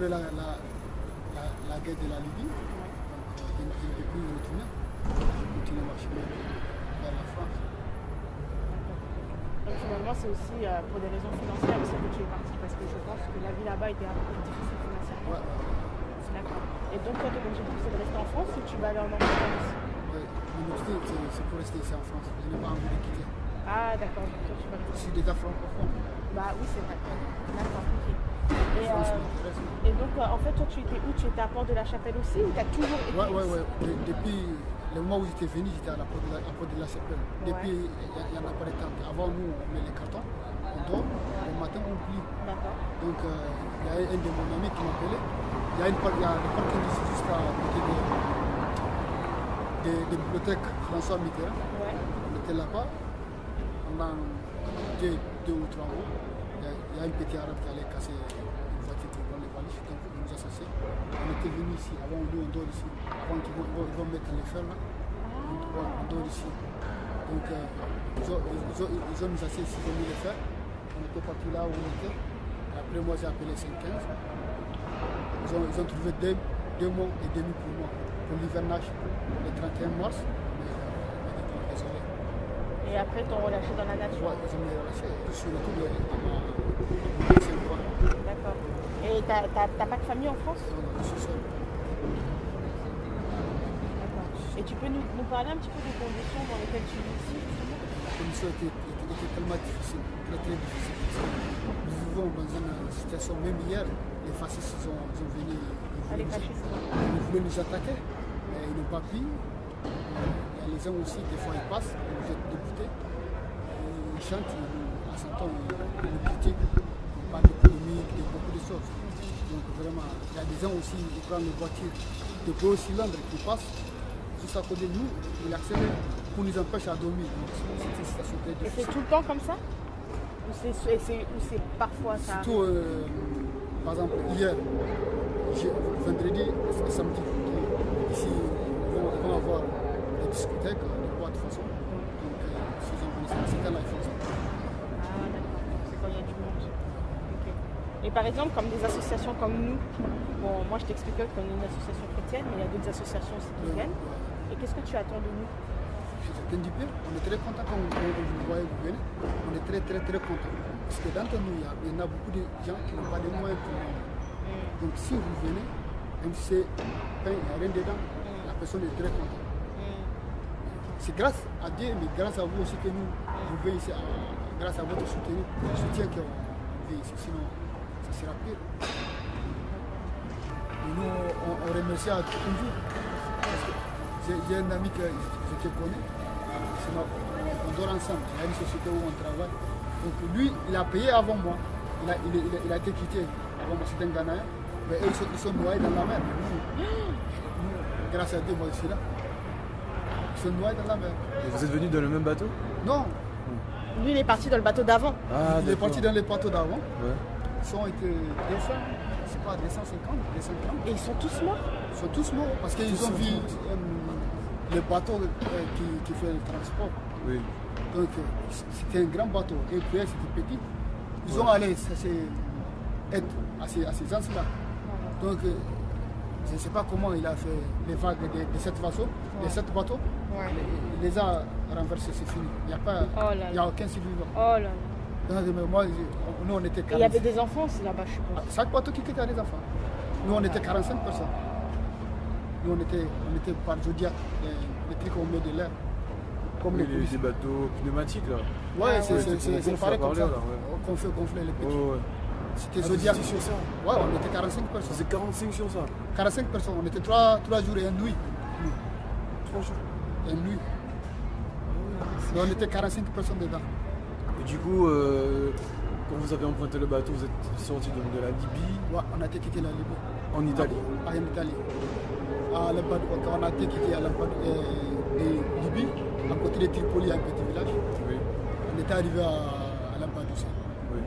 Après la, la, la, la guerre de la Libye, donc, euh, je ne je peux plus retourner. Je continue ma chemin vers la France. Donc, finalement, c'est aussi euh, pour des raisons financières aussi que tu es parti parce que je pense que la vie là-bas était un peu difficile financièrement. D'accord. Et donc, toi, ton objectif, c'est de rester en France ou tu vas aller en Angleterre aussi Ouais, mon objectif, c'est- pour rester ici en France. Je n'ai pas envie de quitter. Ah, d'accord. Donc, toi, tu vas Je rester. suis déjà francophone. Bah oui, c'est vrai. D'accord, ok. Et, euh, et donc, euh, en fait, toi, tu étais où? Tu étais à Port de la Chapelle aussi ou tu as toujours été ici? ouais. De- depuis le moment où j'étais venu, j'étais à la porte de la, à Porte de la Chapelle. Depuis, il n'y en a pas de temps. Avant, nous, on met les cartons, on dort, le matin, on plie. Donc, euh, il y a un de mon ami qui m'appelait. Il y a, une, y a le parking ici, juste à côté de, de, de bibliothèque François Mitterrand. Ouais. On était là-bas. Pendant deux, deux ou trois mois, il y, a, il y a un petit arabe qui allait casser une voiture dans les valises. On était venus ici. Avant, nous, on dort ici. Avant qu'ils vont, mettre les fers là. en dehors d'ici. Donc, euh, ils, ont, ils, ont, ils ont nous assis, ils ont mis les faire. On était parti là où on était. Et après, moi, j'ai appelé 515. Ils ont, ils ont trouvé deux, deux mois et demi pour moi, pour l'hivernage, le 31 mars. Euh, on. Et après, t'ont relâché dans la nature Ouais, ils mis relâché. Je suis retourné dans ma deuxième fois. D'accord. Et t'as pas de famille en France? Et tu peux nous, nous parler un petit peu des conditions dans lesquelles tu vis ici? Justement La condition était, tellement difficile, très très difficile. Nous vivons dans une situation, même hier, les fascistes ils ont, ils ont venu, ils les voulaient, fascistes. nous, ils voulaient nous attaquer, mais ils n'ont pas pu. A les gens aussi, des fois ils passent, ils êtes dégoûtés, Et ils chantent, ils nous- à son temps, ils, ils nous critiquent, de beaucoup de choses. Donc vraiment, il y a des gens aussi, ils prennent les voitures de gros cylindres qui passent, juste à côté de nous, ils accélèrent pour nous empêcher à dormir. Donc c'est une Et tout le temps comme ça? Ou c'est parfois ça? Surtout, euh, par exemple, hier, vendredi et samedi, ici, ils vont avoir des discothèques, par exemple, comme des associations comme nous, bon, moi je t'expliquais qu'on est une association chrétienne, mais il y a d'autres associations aussi qui viennent. Et qu'est-ce que tu attends de nous? Du pire. On est très content quand vous voyez vous venez. On est très très très content. Parce que d'entre nous, il y, a, il y en a beaucoup de gens qui n'ont pas de moyens pour nous. Donc si vous venez, même si c'est pain, il n'y a rien dedans, la personne est très contente. C'est grâce à Dieu, mais grâce à vous aussi que nous, vous venez ici, grâce à votre soutien, soutien qu'on vit ici. Sinon, pire. Et nous, on, on remercie à tout le monde. Parce que J'ai un ami que je te connais. C'est ma- on dort ensemble. Il y a une société où on travaille. Donc lui, il a payé avant moi. Il a, il, il a- il a été quitté avant moi. C'était un Ghanéen. Mais eux, ils sont, ils sont noyés dans la mer. Nous, nous, grâce à Dieu, moi je suis là. Ils sont noyés dans la mer. Et vous êtes venus dans le même bateau? Non, Lui, il est parti dans le bateau d'avant. Ah, il est parti dans les bateaux d'avant. Ouais. Ils ont été 200, je sais pas, 250, 230. Et ils sont tous morts Ils sont tous morts parce qu'ils ont vu euh, le bateau euh, qui, qui fait le transport. Oui. Donc euh, c'était un grand bateau. Et puis c'était petit. Ils ont allé aide à ces, à ces gens-là. Donc je ne sais pas comment il a fait les vagues de, de cette vaisseau, de cette bateau. Ouais. Il les a renversés, c'est fini. Il n'y a, pas, Oh là il y a aucun survivant. Oh là là. Donc, mais moi, je- nous on était Et il y avait 45. des enfants aussi là-bas, je suppose. Chaque bateau qui était des enfants. Nous on était 45 personnes. Nous on était, on était par Zodiac, les, les trucs qu'on met de l'air. Comme Oui, les les, bateaux pneumatiques là. Ouais, c'est Ouais, c'est- pareil comme ça. Qu'on fait gonfler les petits. C'était Ah, Zodiac. étiez sur ça Ouais, on était 45 personnes. C'est 45 sur ça 45 personnes. On était 3, jours et une nuit. 3 jours. Et une nuit. Mais on était 45 personnes dedans. Du coup, euh, quand vous avez emprunté le bateau, vous êtes sorti donc de la Libye Ouais, on a été quitté la Libye. en Italie. Ah, en Italie. À quand on a été quitté à Lampedusa, euh, de Libye, à côté de Tripoli, un petit village. Oui. On était arrivé à, à Lampedusa. Oui.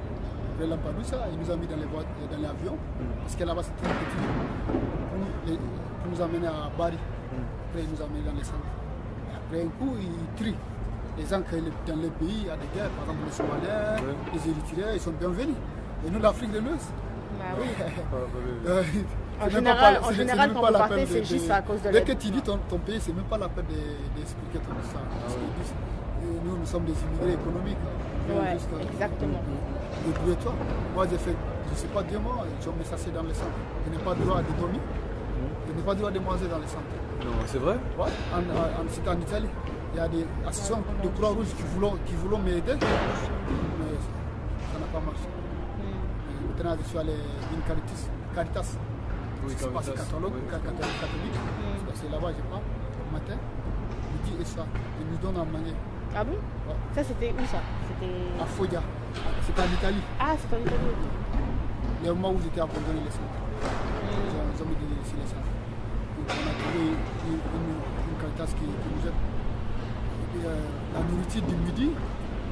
Après Lampedusa, il nous a mis dans les voies- dans l'avion, parce que là-bas c'était un petit pour pour nous amener à Bari. Après, il nous a mis dans les centres. Et après un coup, il trie. Les gens qui dans les pays, il y a des guerres, par exemple les Somaliens, les Érythréens, ils sont bienvenus. Et nous, l'Afrique de l'Ouest. Bah oui. Euh, *laughs* En général- pas- en général, quand vous partez, c'est de- juste de- à cause de Dès que tu dis ton, ton pays, c'est même pas la peine de- d'expliquer tout ça. Parce qu'ils disent, euh, nous, nous sommes des immigrés économiques. On vient Ouais, juste, euh, exactement. Débrouille-toi. Moi, j'ai fait, je ne sais pas deux mois, je me chassé dans les centres. Je n'ai pas le droit de dormir. Je n'ai pas le droit de manger dans les centres. Non, c'est vrai? Ouais, en, en, en- c'était en Italie. Il y a des associations de Croix-Rouge qui voulaient, qui voulaient m'aider, mais ça n'a pas marché. Et Maintenant, je suis allé une Caritas. Caritas. Oui, c'est pas Caritas, catholique, oui. ca- catholique, catholique. C'est là-bas, je pars, le matin, midi et soir. Ils nous donnent à manger. Ah bon? Ouais. Ça, c'était où ça? C'était. À Foggia. C'était en Italie. Ah, c'est en Italie. ok. Le moment où j'étais abandonné les centres. Ils ont, ils ont mis les centres. Donc on a trouvé une, une, une Caritas qui, qui nous aide. Euh, la nourriture du midi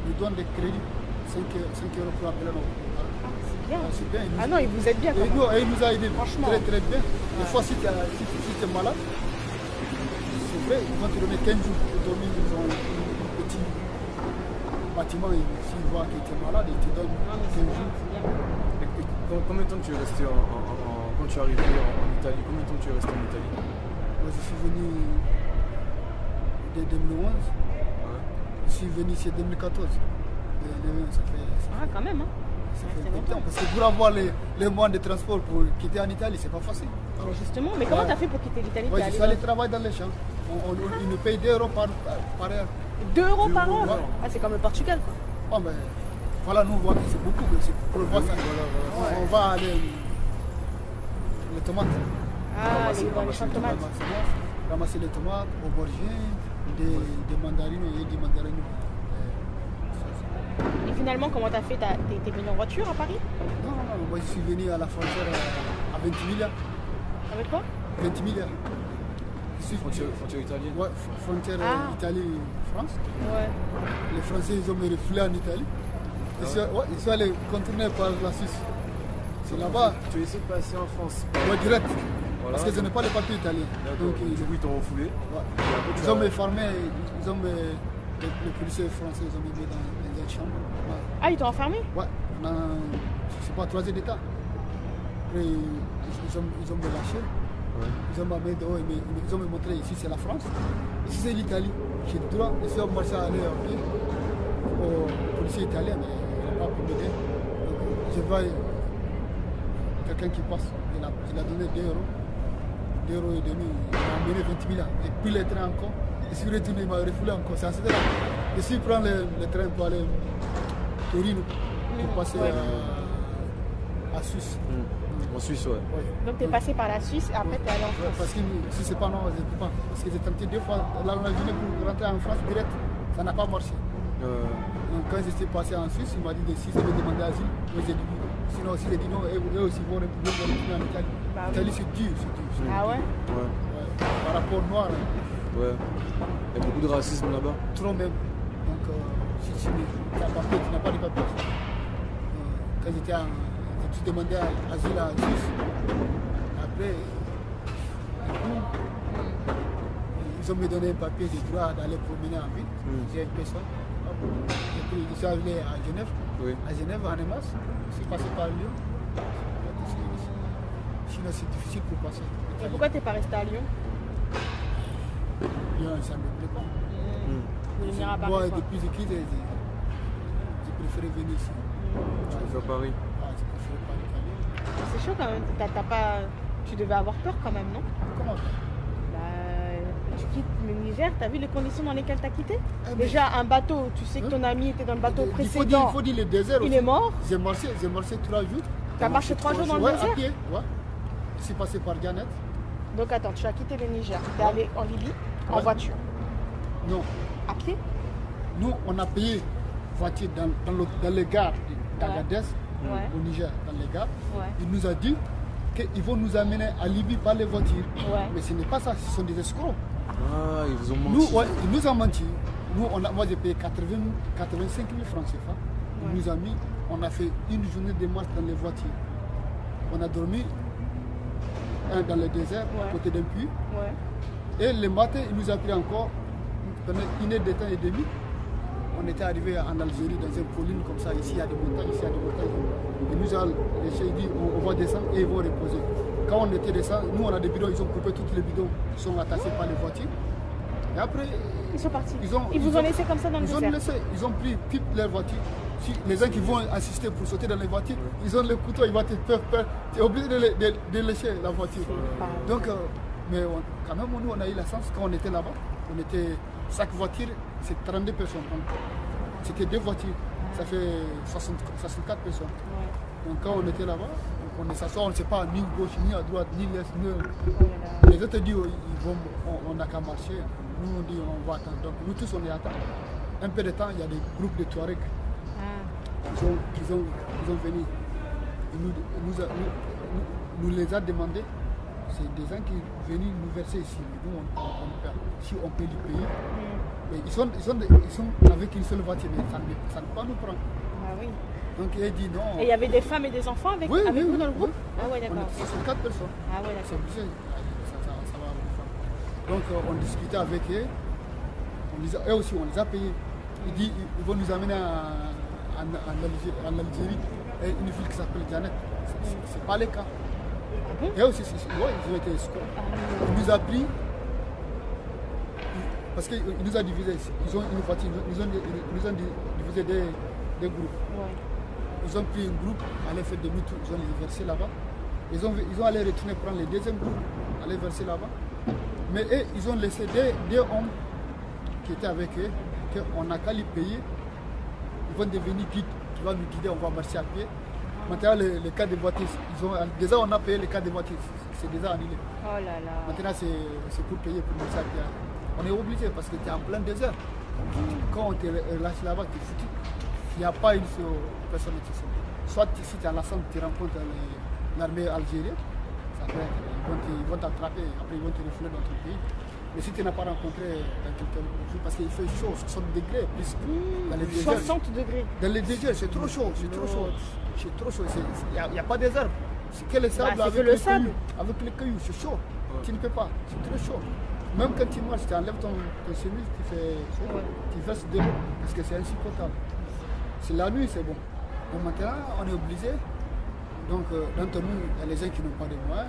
nous donne des crédits. 5, 5 euros pour appeler nos. C'est bien. c'est bien. nous- Ah non, il vous aide bien Et nous, et il nous a aidés Franchement. très très bien. Des fois, si tu es malade, c'est Après, ils vont te donner 15 jours pour dormir dans un petit bâtiment. Et s'ils voient que tu es malade, ils te donnent 15 jours. Et- et com- combien de temps tu es resté en, en- en- quand tu es arrivé en, en Italie? Combien de temps tu es resté en Italie? Moi, je suis venu dès 2011. Suis venu ici en 2014. Et le- ça fait, ça Ah, quand même, hein. ça fait longtemps. Parce que pour avoir les, les moyens de transport pour quitter en Italie, c'est pas facile. Mais justement, mais comment Ouais. t'as fait pour quitter l'Italie Ouais, je suis allé travailler dans les champs. On, on- ils nous payent 2 euros par, par heure. 2 euros par ouais. Ah, c'est comme le Portugal, quoi. Oh, mais voilà, nous, on voit que c'est beaucoup. mais c'est pour le voir ça. On- On va aller. Les tomates. Ah, Ramasser- les- ramasser les tomates. Ramasser, ramasser les tomates, aubergines, des, des mandarines et des mandarines. Et finalement, comment t'as fait T'as- T'es venu en voiture à Paris? Non, non, non, moi je suis venu à la frontière euh, à 20 000 Avec quoi? 20 000 Je suis Frontière, frontière italienne Ouais, frontière euh, Ah. Italie-France. Ouais. Les Français, ils ont me refoulé en Italie. Ils sont, ouais, ils sont allés contourner par la Suisse. C'est là-bas. Tu as essayé de passer en France Ouais, direct. Voilà. Parce que je n'ai pas les papiers italiens. D'accord. Donc, ils, Du coup, ils t'ont refoulé. ils ont formé, ils ont me, les, les policiers français, ils ont mis dans, dans une chambre. Ouais. Ah, ils t'ont enfermé? Ouais, pendant, je sais pas, trois heures d'état. Après, ils, ils ont, ils ont me lâché. Ils ont m'amené dehors, ils, me- ils ont me montré ici c'est la France, ici c'est l'Italie. J'ai le droit, ici on marche à aller en pied au policier italien, mais il n'a pas pu m'aider. Donc, je vois quelqu'un qui passe, il a, il a donné 2 euros, 2 euros et demi, il m'a amené 20 000 Et puis le train encore, je suis retourné, il m'a refoulé encore. C'est assez là. Je suis prends le, le train pour aller Torino, pour passer ouais. à, à Suisse. En Suisse, ouais. Donc t'es passé par la Suisse et après t'es allé en Ouais, France. Parce que si c'est pas non, je ne peux pas. Parce que j'ai tenté deux fois la journée pour rentrer en France direct, ça n'a pas marché. Euh, Donc quand je suis passé en Suisse, il m'a dit de si je vais demander asile, moi j'ai dit oui. Sinon aussi j'ai dit non, eux, eux aussi vont retourner en Italie. Oui. L'Italie c'est dur, c'est dur. c'est Ah dur. ouais? Ouais. Ouais. Par rapport au noir, hein, Ouais. Il y a beaucoup de racisme là-bas. trop même. Donc euh, si tu n'as pas papier, tu n'as pas de papier. Euh, quand j'étais en. J'ai demandé asile en Suisse. Après, du coup, ils ont me donné un papier de droit d'aller promener en ville. Mm. J'ai une personne. Et puis, je suis arrivé à Genève. Oui. À Genève, en EMAS. Suis passé par Lyon. Sinon, c'est difficile pour passer. Et pourquoi t'es pas resté à Lyon Lyon, ça ne me plaît pas. Venir à Paris Moi, quoi depuis que j'ai quitté, préféré venir ici. Tu préfères Paris Ah, j'ai préféré Paris qu'à Lyon. C'est chaud quand même. T'as t'as pas... Tu devais avoir peur quand même, non? Comment Bah, tu quittes le Niger, t'as vu les conditions dans lesquelles t'as quitté? Eh ben, Déjà, un bateau, tu sais que ton ami était dans le bateau Il faut dire, précédent. il faut dire le désert Il aussi. est mort? J'ai marché, j'ai marché trois jours. T'as marché trois jours dans le ouais, désert? à pied, ouais. Je suis passé par Gannett. Donc attends, tu as quitté le Niger, t'es allé en Libye en Ouais. voiture, Non, à pied? Nous, on a payé voiture dans, dans, le- dans les gares d'Agadez, Ouais. au Niger, dans les gares. Ouais. Il nous a dit qu'ils vont nous amener à Libye par les voitures. Ouais. Mais ce n'est pas ça, ce sont des escrocs. Ah, ils vous ont menti. Nous, ouais, ils nous ont menti. Nous, on a, moi, j'ai payé 80, 85 000 francs CFA. Il nous a mis, on a fait une journée de marche dans les voitures. On a dormi un dans le désert, à côté d'un puits. Ouais. Et le matin, il nous a pris encore pendant une heure de temps et demi. On était arrivé en Algérie dans une colline comme ça. Ici, il y a des montagnes, ici, il y a des montagnes. Il nous a laissé, il dit on, on va descendre et ils vont reposer. Quand on était descendu, nous, on a des bidons, ils ont coupé tous les bidons qui sont attachés par les voitures. Et après, Ils sont partis. ils, ont, Ils vous ont laissé comme ça dans le ils ont désert laissé, Ils ont pris toutes leurs voitures. Les gens qui vont assister pour sauter dans les voitures, ils ont le couteau, ils vont te faire peur. Tu es obligé de, de- de lécher la voiture. Donc, euh, mais on- quand même, nous, on a eu la chance quand on était là-bas. On était, chaque voiture, c'est 32 personnes. C'était deux voitures. Ça fait 60 64 personnes. Donc quand on était là-bas, on est s'assoit, on ne sait pas ni gauche, ni à droite, ni l'est, ni... Les autres disent, ils vont, on on n'a qu'à marcher. Nous, on dit, on va attendre. Donc nous tous, on est attendre. Un peu de temps, il y a des groupes de Touaregs qui ont, qui ont, qui ont venu. Ils nous, nous, nous, les a demandé. C'est des gens qui sont venus nous verser ici. Nous, on, on, on. Si on paye du pays. Mais ils sont, ils, sont, ils sont avec une seule voiture, mais ça ne, ça ne pas nous prendre. Ah oui. Donc il a dit non. Et il y avait des femmes et des enfants avec, Oui, avec oui, vous oui, dans le groupe? Ah ouais, d'accord. était 64 personnes. Ah ouais, C'est d'accord. Ça, ça, ça va. Donc euh, on discutait avec eux. On les a- eux aussi, on les a payés. Ils disent ils vont nous amener en, en- en Algérie, en Algérie, et une ville qui s'appelle Janet. C'est- C'est c'est pas le cas. Et eux aussi, ouais, ils ont été escrocs. Ils nous a pris. Parce qu'ils nous ont divisé. Ils ont une voiture, ils nous ont, ils nous ont divisé des, des groupes. Ils ont pris un groupe, allaient faire des tours, ils ont les versé là-bas. Ils ont, ils ont allé retourner prendre le deuxième groupe, aller verser là-bas. Mais eux, ils ont laissé des, des hommes qui étaient avec eux, qu'on n'a qu'à les payer. Ils vont devenir guides, qui vont nous guider, on va marcher à pied. Maintenant, les, les cas de voiture, ils ont, déjà on a payé les cas de voiture, c'est déjà annulé. Oh là là. Maintenant, c'est pour payer pour marcher à pied. On est obligé parce que tu es en plein désert. Quand on te lâche là-bas, tu es foutu. Il n'y a pas une seule personne qui sauve. Soit tu- si tu es à la centre, tu rencontres l'armée algérienne, ça peut être, ils vont t'attraper, après ils vont te refouler dans ton pays. Mais si tu n'as pas rencontré quelques jours, parce qu'il fait chaud, 60 degrés, plus dans les déserts. 60 degrés. Dans les déserts, c'est trop chaud, c'est trop chaud. C'est trop chaud, il n'y a, y a pas des herbes. C'est que le sable Bah, avec le les sable. cailloux. Avec les cailloux, c'est chaud. Tu ne peux pas, c'est trop chaud. Même quand tu marches, tu enlèves ton, ton chemise, tu fais tu verses de l'eau parce que c'est insupportable. C'est la nuit, c'est bon. Donc maintenant, on est obligé. Donc, euh, d'entre nous, il y a les gens qui n'ont pas de moyens.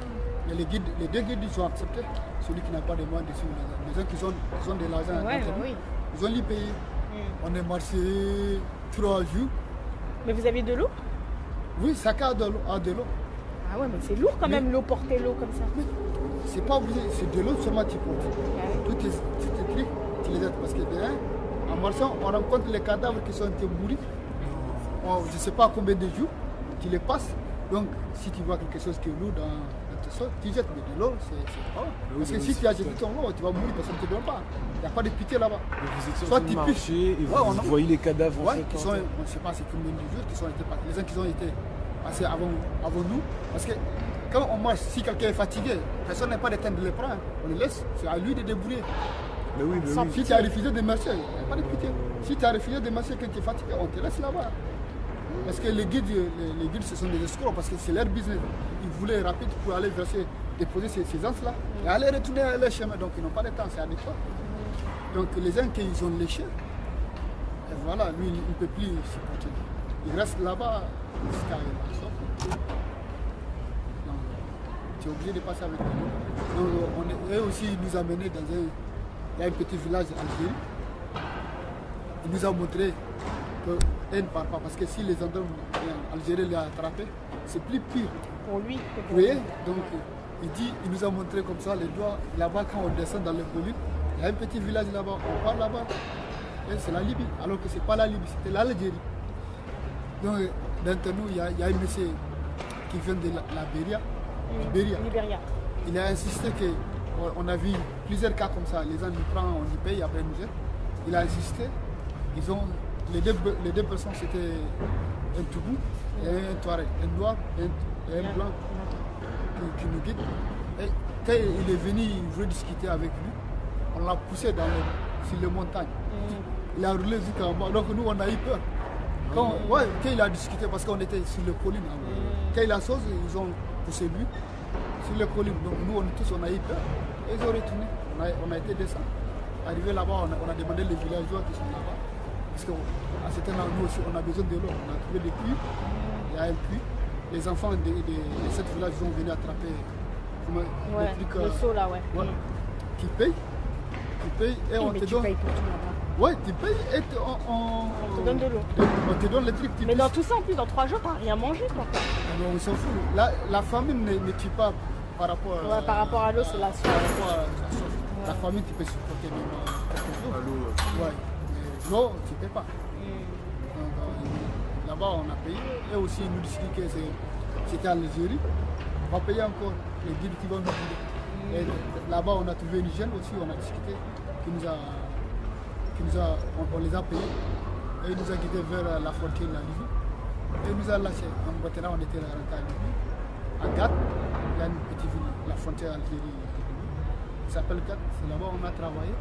A les, guides, les deux guides, ils ont accepté. Celui qui n'a pas de moyens de suivre les gens. Qui ont, qui ont de l'argent, Ouais, bah oui. ils ont les payé. On est marché trois jours. Mais vous avez de l'eau? Oui, chacun a de l'eau. Ah ouais, mais c'est lourd quand même l'eau, porter l'eau comme ça. C'est pas c'est de l'eau seulement tu portes. Ah Tout est, tout est trucs, tu les aides. Parce que de un, en marchant, on rencontre les cadavres qui sont été mouris. Je ne sais pas combien de jours, tu les passes. Donc, si tu vois quelque chose qui est lourd dans, tu jettes. Mais de l'eau, c'est pas grave. oui, Parce que si tu as jeté ton eau, tu vas mourir parce qu'on ne te donne pas. Il n'y a pas de pitié là-bas. Soit tu piches. et vous, Ouais, on vous voyez les cadavres Ouais, qui sont, on ne sait pas c'est combien de jours qui sont été. Les gens qui ont été passés avant, avant nous. Parce que quand on marche, si quelqu'un est fatigué, personne n'a pas de temps de le prendre. On le laisse, c'est à lui de débrouiller. Mais oui, mais oui. Si tu as refusé de marcher, il n'y a pas de pitié. Si tu as refusé de marcher quand tu es fatigué, on te laisse là-bas. Parce que les guides, les, guides, ce sont des escrocs parce que c'est leur business. Ils voulaient rapide pour aller verser, déposer ces, ces gens-là et aller retourner à leur chemin. Donc ils n'ont pas de temps, c'est adéquat. Donc les gens qu'ils ont léché, et voilà, lui, il ne peut plus supporter. Il reste là-bas jusqu'à. Donc, tu es obligé de passer avec lui. Donc, eux aussi, ils nous ont menés dans un, un petit village algérien. Il nous a montré qu'elle ne part pas. Parce que si les gendarmes algériens l'ont attrapé, c'est plus pire. Pour lui. que pour voyez nous. Donc, il dit, il nous a montré comme ça les doigts. Là-bas, quand on descend dans les collines, il y a un petit village là-bas. On part là-bas. C'est la Libye. Alors que ce n'est pas la Libye, c'était l'Algérie. Donc, d'entre nous, il y, a, il y a un monsieur qui vient de la, la Béria. Libéria. Libéria. Il a insisté que on a vu plusieurs cas comme ça. Les gens nous prennent, on y paye, après nous jette. Il a insisté. Ils ont, les, deux, les deux personnes, c'était un Toubou et un Touareg. Un noir et un, blanc qui, qui nous guide. Et quand il est venu, il voulait discuter avec lui. On l'a poussé dans le- sur les montagnes. Il a roulé jusqu'en bas. Donc nous, on a eu peur. Quand, ouais, quand il a discuté, parce qu'on était sur les collines. hein. Quand il a chose, ils ont poussé lui sur les collines. Donc nous, on, tous, on a eu peur. Et ils ont retourné. On a, on a été descendus. Arrivé là-bas, on a, on a demandé les villageois qui sont là-bas. Parce qu'à cet endroit, nous aussi, on a besoin de l'eau. On a trouvé des puits. Il y a un puits. Les enfants de, de, de cette village sont venus attraper comment, Ouais, le euh, seau là, ouais. ouais, qui payent. Qui payent et Oui, on mais te tu donne. payes pour tout là-bas. Ouais, tu payes et te- on, on, On te donne de l'eau. On te donne les trucs. tu Mais dans tout ça, en plus, dans trois jours, t'as rien mangé, quoi. Mais on s'en fout. La, la famine ne, ne tue pas par rapport à, Ouais, par rapport à l'eau, c'est la soif. par rapport à la soif. La famine, tu peux supporter même euh, quelques jours. Ouais. Peux pas. Euh, Là-bas, on a payé. Et aussi, ils nous disent que c'était en Algérie. On va payer encore les guides qui vont nous guider. Et là-bas, on a trouvé une jeune aussi, on a discuté, qui nous a, qui nous a, on, les a payés. Et il nous a guidés vers la frontière de la Libye. Et il nous a lâchés. Donc maintenant, on était à Libye. À Gat, il y a une petite ville, la frontière Algérie. Il s'appelle Gat, c'est là-bas on a travaillé.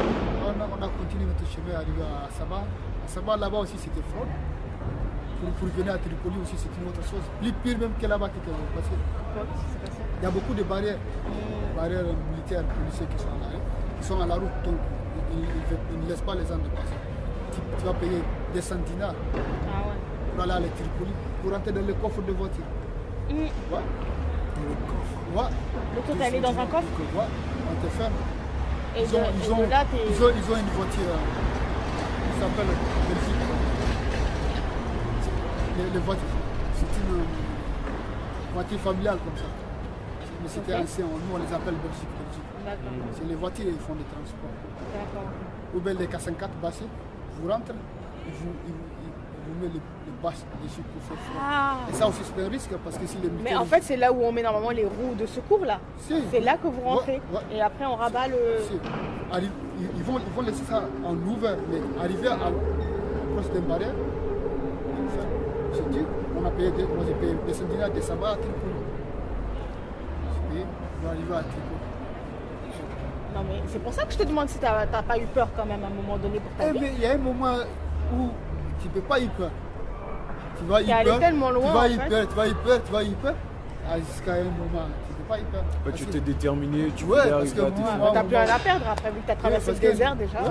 On a, on a continué notre chemin arrivé à Sabah. À Sabah, là-bas aussi, c'était froid. pour, pour venir à Tripoli aussi, c'est une autre chose. Plus pire même que là-bas qui est passé. Il y a beaucoup de barrières, barrières militaires, policiers qui sont à l'arrêt, qui sont à la route, donc ils, ils- ils ne laissent pas les gens de passer. Tu, tu vas payer des cent dinars pour aller à la Tripoli, pour rentrer dans le coffre de voiture. Ouais. Ouais. Donc toi, t'es allé dans un coffre Ouais, on te ferme. Et ils, ont, ils, ont, de là, t'es- ils, ont, ils ont une voiture qui s'appelle Belgique. Les, les voitures, c'est une euh, voiture familiale comme ça. Mais c'était Ok. ancien, nous on les appelle Belgique. C'est les voitures, ils font des transports. D'accord. Ou bien les K54 bassés, vous rentrez, ils vous, ils, vous- ils vous mettent les, dessus pour froid. Ah. Et ça aussi c'est un risque parce que si les Mais en fait, c'est là où on met normalement les roues de secours, là. C'est là que vous rentrez. Et après, on rabat le. Arri- ils, vont, ils vont laisser ça en ouvert, mais arriver à proche d'une barrière. On a payé, des, moi j'ai payé des centimes des sabbats à Tripoli. J'ai payé pour arriver à Tripoli. Non, mais c'est pour ça que je te demande si t'as t'as pas eu peur quand même à un moment donné pour ta Eh, vie. il y a un moment où tu ne peux pas y peur. Tu vas y peur, tellement loin, tu vas peur, tu vas y peur, tu vas y peur, ah, jusqu'à un moment, tu pas y peur. Bah, tu t'es déterminé, tu Ouais, voulais parce que T'as plus rien à perdre après, vu que t'as traversé le désert déjà. ouais.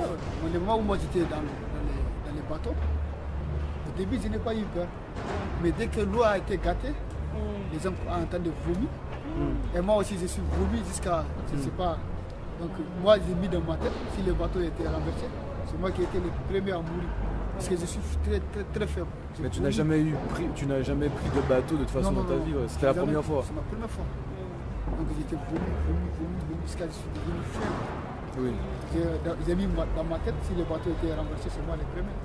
Le moment où moi j'étais dans, dans les, dans les bateaux, au début je n'ai pas eu peur. Mais dès que l'eau a été gâtée, Mm. les gens ont entendu vomir. Et moi aussi je suis vomi jusqu'à, je ne sais pas. Donc moi j'ai mis dans ma tête, si le bateau était renversé, c'est moi qui étais le premier à mourir. Parce que je suis très très très faible. Mais tu n'as jamais eu pris, tu n'as jamais pris de bateau de toute façon Non, non, dans ta vie. ouais. C'était la première fois. C'est ma première fois. Donc j'étais vomi, vomi, vomi, vomi, jusqu'à ce que je suis devenu. Oui. J'ai j'ai mis ma- dans ma tête, si le bateau était renversé, c'est moi le premier.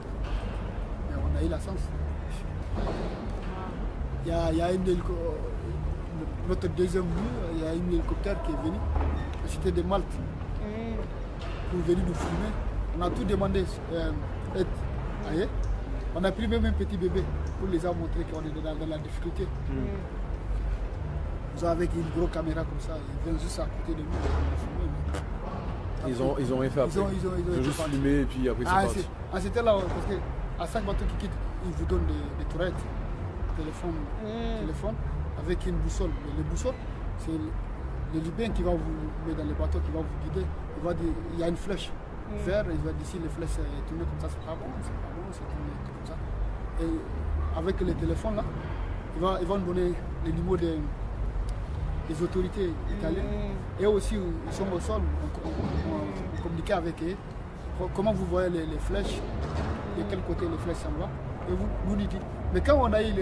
Mais on a eu la chance. Il y a, il y a une hélico- notre deuxième nuit, il y a une hélicoptère qui est venu. C'était de Malte. Pour venir nous filmer. On a tout demandé. Euh, aide. On a pris même un petit bébé pour les avoir montré qu'on est dans, dans la difficulté. Ils ont avec une grosse caméra comme ça, ils viennent juste à côté de nous. ils ont, ils ont rien fait après. Ils ont, ils ont, ils ont juste filmé et puis après Ah, c'est ah, c'était là, parce que à chaque bateau qui quitte, ils vous donnent des, des tourettes, téléphone, Mm. téléphone, avec une boussole. Mais les boussoles, c'est le, le Libyen qui va vous mettre dans les bateaux, qui va vous guider. Il va dire, il y a une flèche Mm. vert, il va dire si les flèches sont tournées comme ça, c'est pas bon, c'est pas bon, c'est. Et avec les téléphones là, il va, il va nous donner les numéros des, des autorités italiennes. Et aussi, ils sont au sol, on, on- on- on communique avec eux. Co- Comment vous voyez les, les flèches, de quel côté les flèches s'en vont, et vous nous nous dites. Mais quand on a eu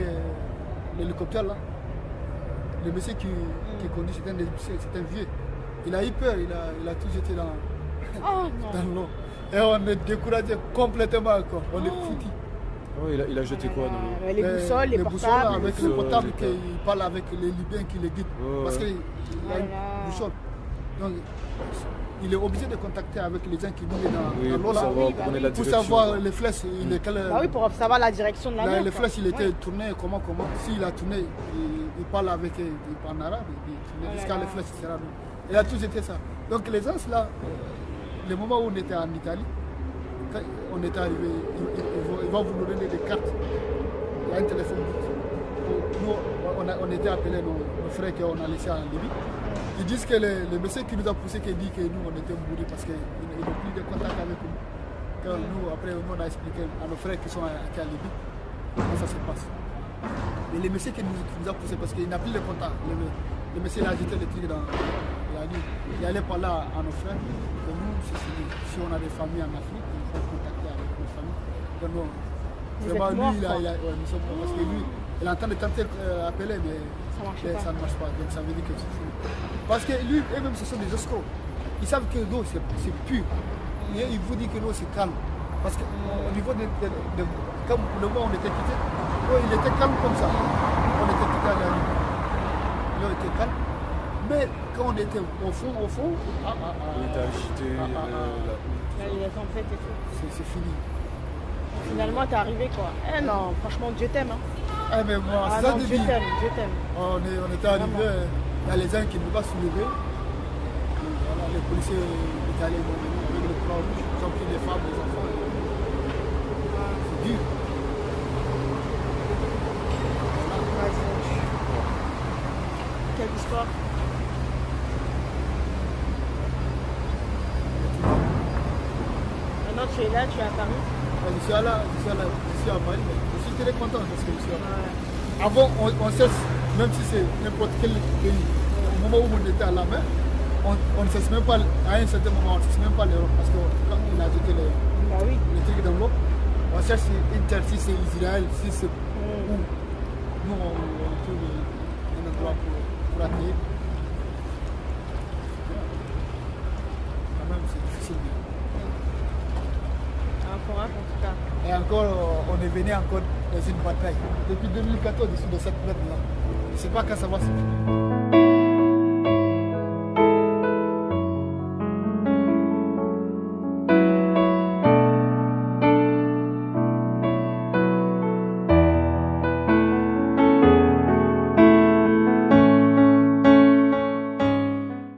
l'hélicoptère là, le monsieur qui, qui conduit, c'est un, vieux. Il a eu peur, il a, il a tout jeté dans, Oh, *laughs* dans l'eau. Et on est découragé complètement encore. On est foutu. Ouais, il, a, il a jeté quoi dans Euh, les boussoles, les boussoles portables. avec Les portables, les qu'il parle avec les Libyens qui les guident. Ouais, Parce qu'il a une boussole. Donc, il est obligé de contacter avec les gens qui vivent dans, Oui, dans pour l'eau là. savoir, pour la direction, savoir les flèches, il est quel- Bah oui, pour savoir la direction de la Là, mer. les quoi. flèches, il était Ouais. tourné comment, comment. S'il a tourné, il, il parle avec il parle en arabe, il jusqu'à les flèches, etc. Il a tout été ça. Donc les gens là, le moment où on était en Italie, quand on est arrivé, il, il- il va- vous donner des cartes. Un téléphone. Nous, on, a- était appelés nos, frères qu'on a laissés en Libye. Ils disent que le, monsieur qui nous a poussé, qui dit que nous, on était mourus parce qu'ils n'ont plus de contact avec nous. Quand nous, après, on a expliqué à nos frères qui sont à, qui Libye comment ça se passe. Mais le monsieur qui nous, a poussé, parce qu'il n'a plus de contact, le, monsieur a jeté le truc dans. Il a dit, il allait parler à, à nos frères. Nous, si on a des familles en Afrique, il faut non, vraiment, lui, il a, il a- ouais, nous sommes morts parce que lui, il est en train de tenter d'appeler, mais Ça marche mais pas. ça ne marche pas. Donc ça veut dire que c'est fini. Parce que lui, eux-mêmes, ce sont des escrocs. Ils savent que l'eau, c'est c'est pur. Et ils vous disent que l'eau, c'est calme. Parce qu'au niveau de, de, de- comme le mois où on était quitté, l'eau, il était calme comme ça. On était quitté à la nuit. L'eau était calme. Mais quand on était au fond, au fond, ah, ah, ah, Il t'a agité. ah, ah, euh, ah, il y la c'est fini. Finalement, t'es arrivé quoi. Eh non, franchement, Dieu t'aime. Hein. Eh mais moi. ah c'est ça Dieu t'aime, t'aime. On, est, on était arrivé, il y a les uns qui ne veulent pas soulever. les policiers étaient allés dans le plan ils ont pris des femmes, des enfants. C'est dur. Quelle histoire Maintenant tu es là, tu es à Paris. Je suis je suis là, je suis à Paris, mais je suis très content parce que je suis là. Avant, on, on cesse, même si c'est n'importe quel pays, au moment où on était à la main, on, on ne cesse même pas, à un certain moment, on ne cesse même pas l'Europe parce que quand on a jeté les, bah oui. les trucs dans l'eau, on cherche si c'est Israël, si c'est où. Nous, on, on trouve un endroit pour, pour accueillir. Quand même, c'est difficile. Un courage en tout cas. Et encore, encore dans une bataille. Depuis 2014, je suis dans cette merde-là. Je ne sais pas quand ça va se finir.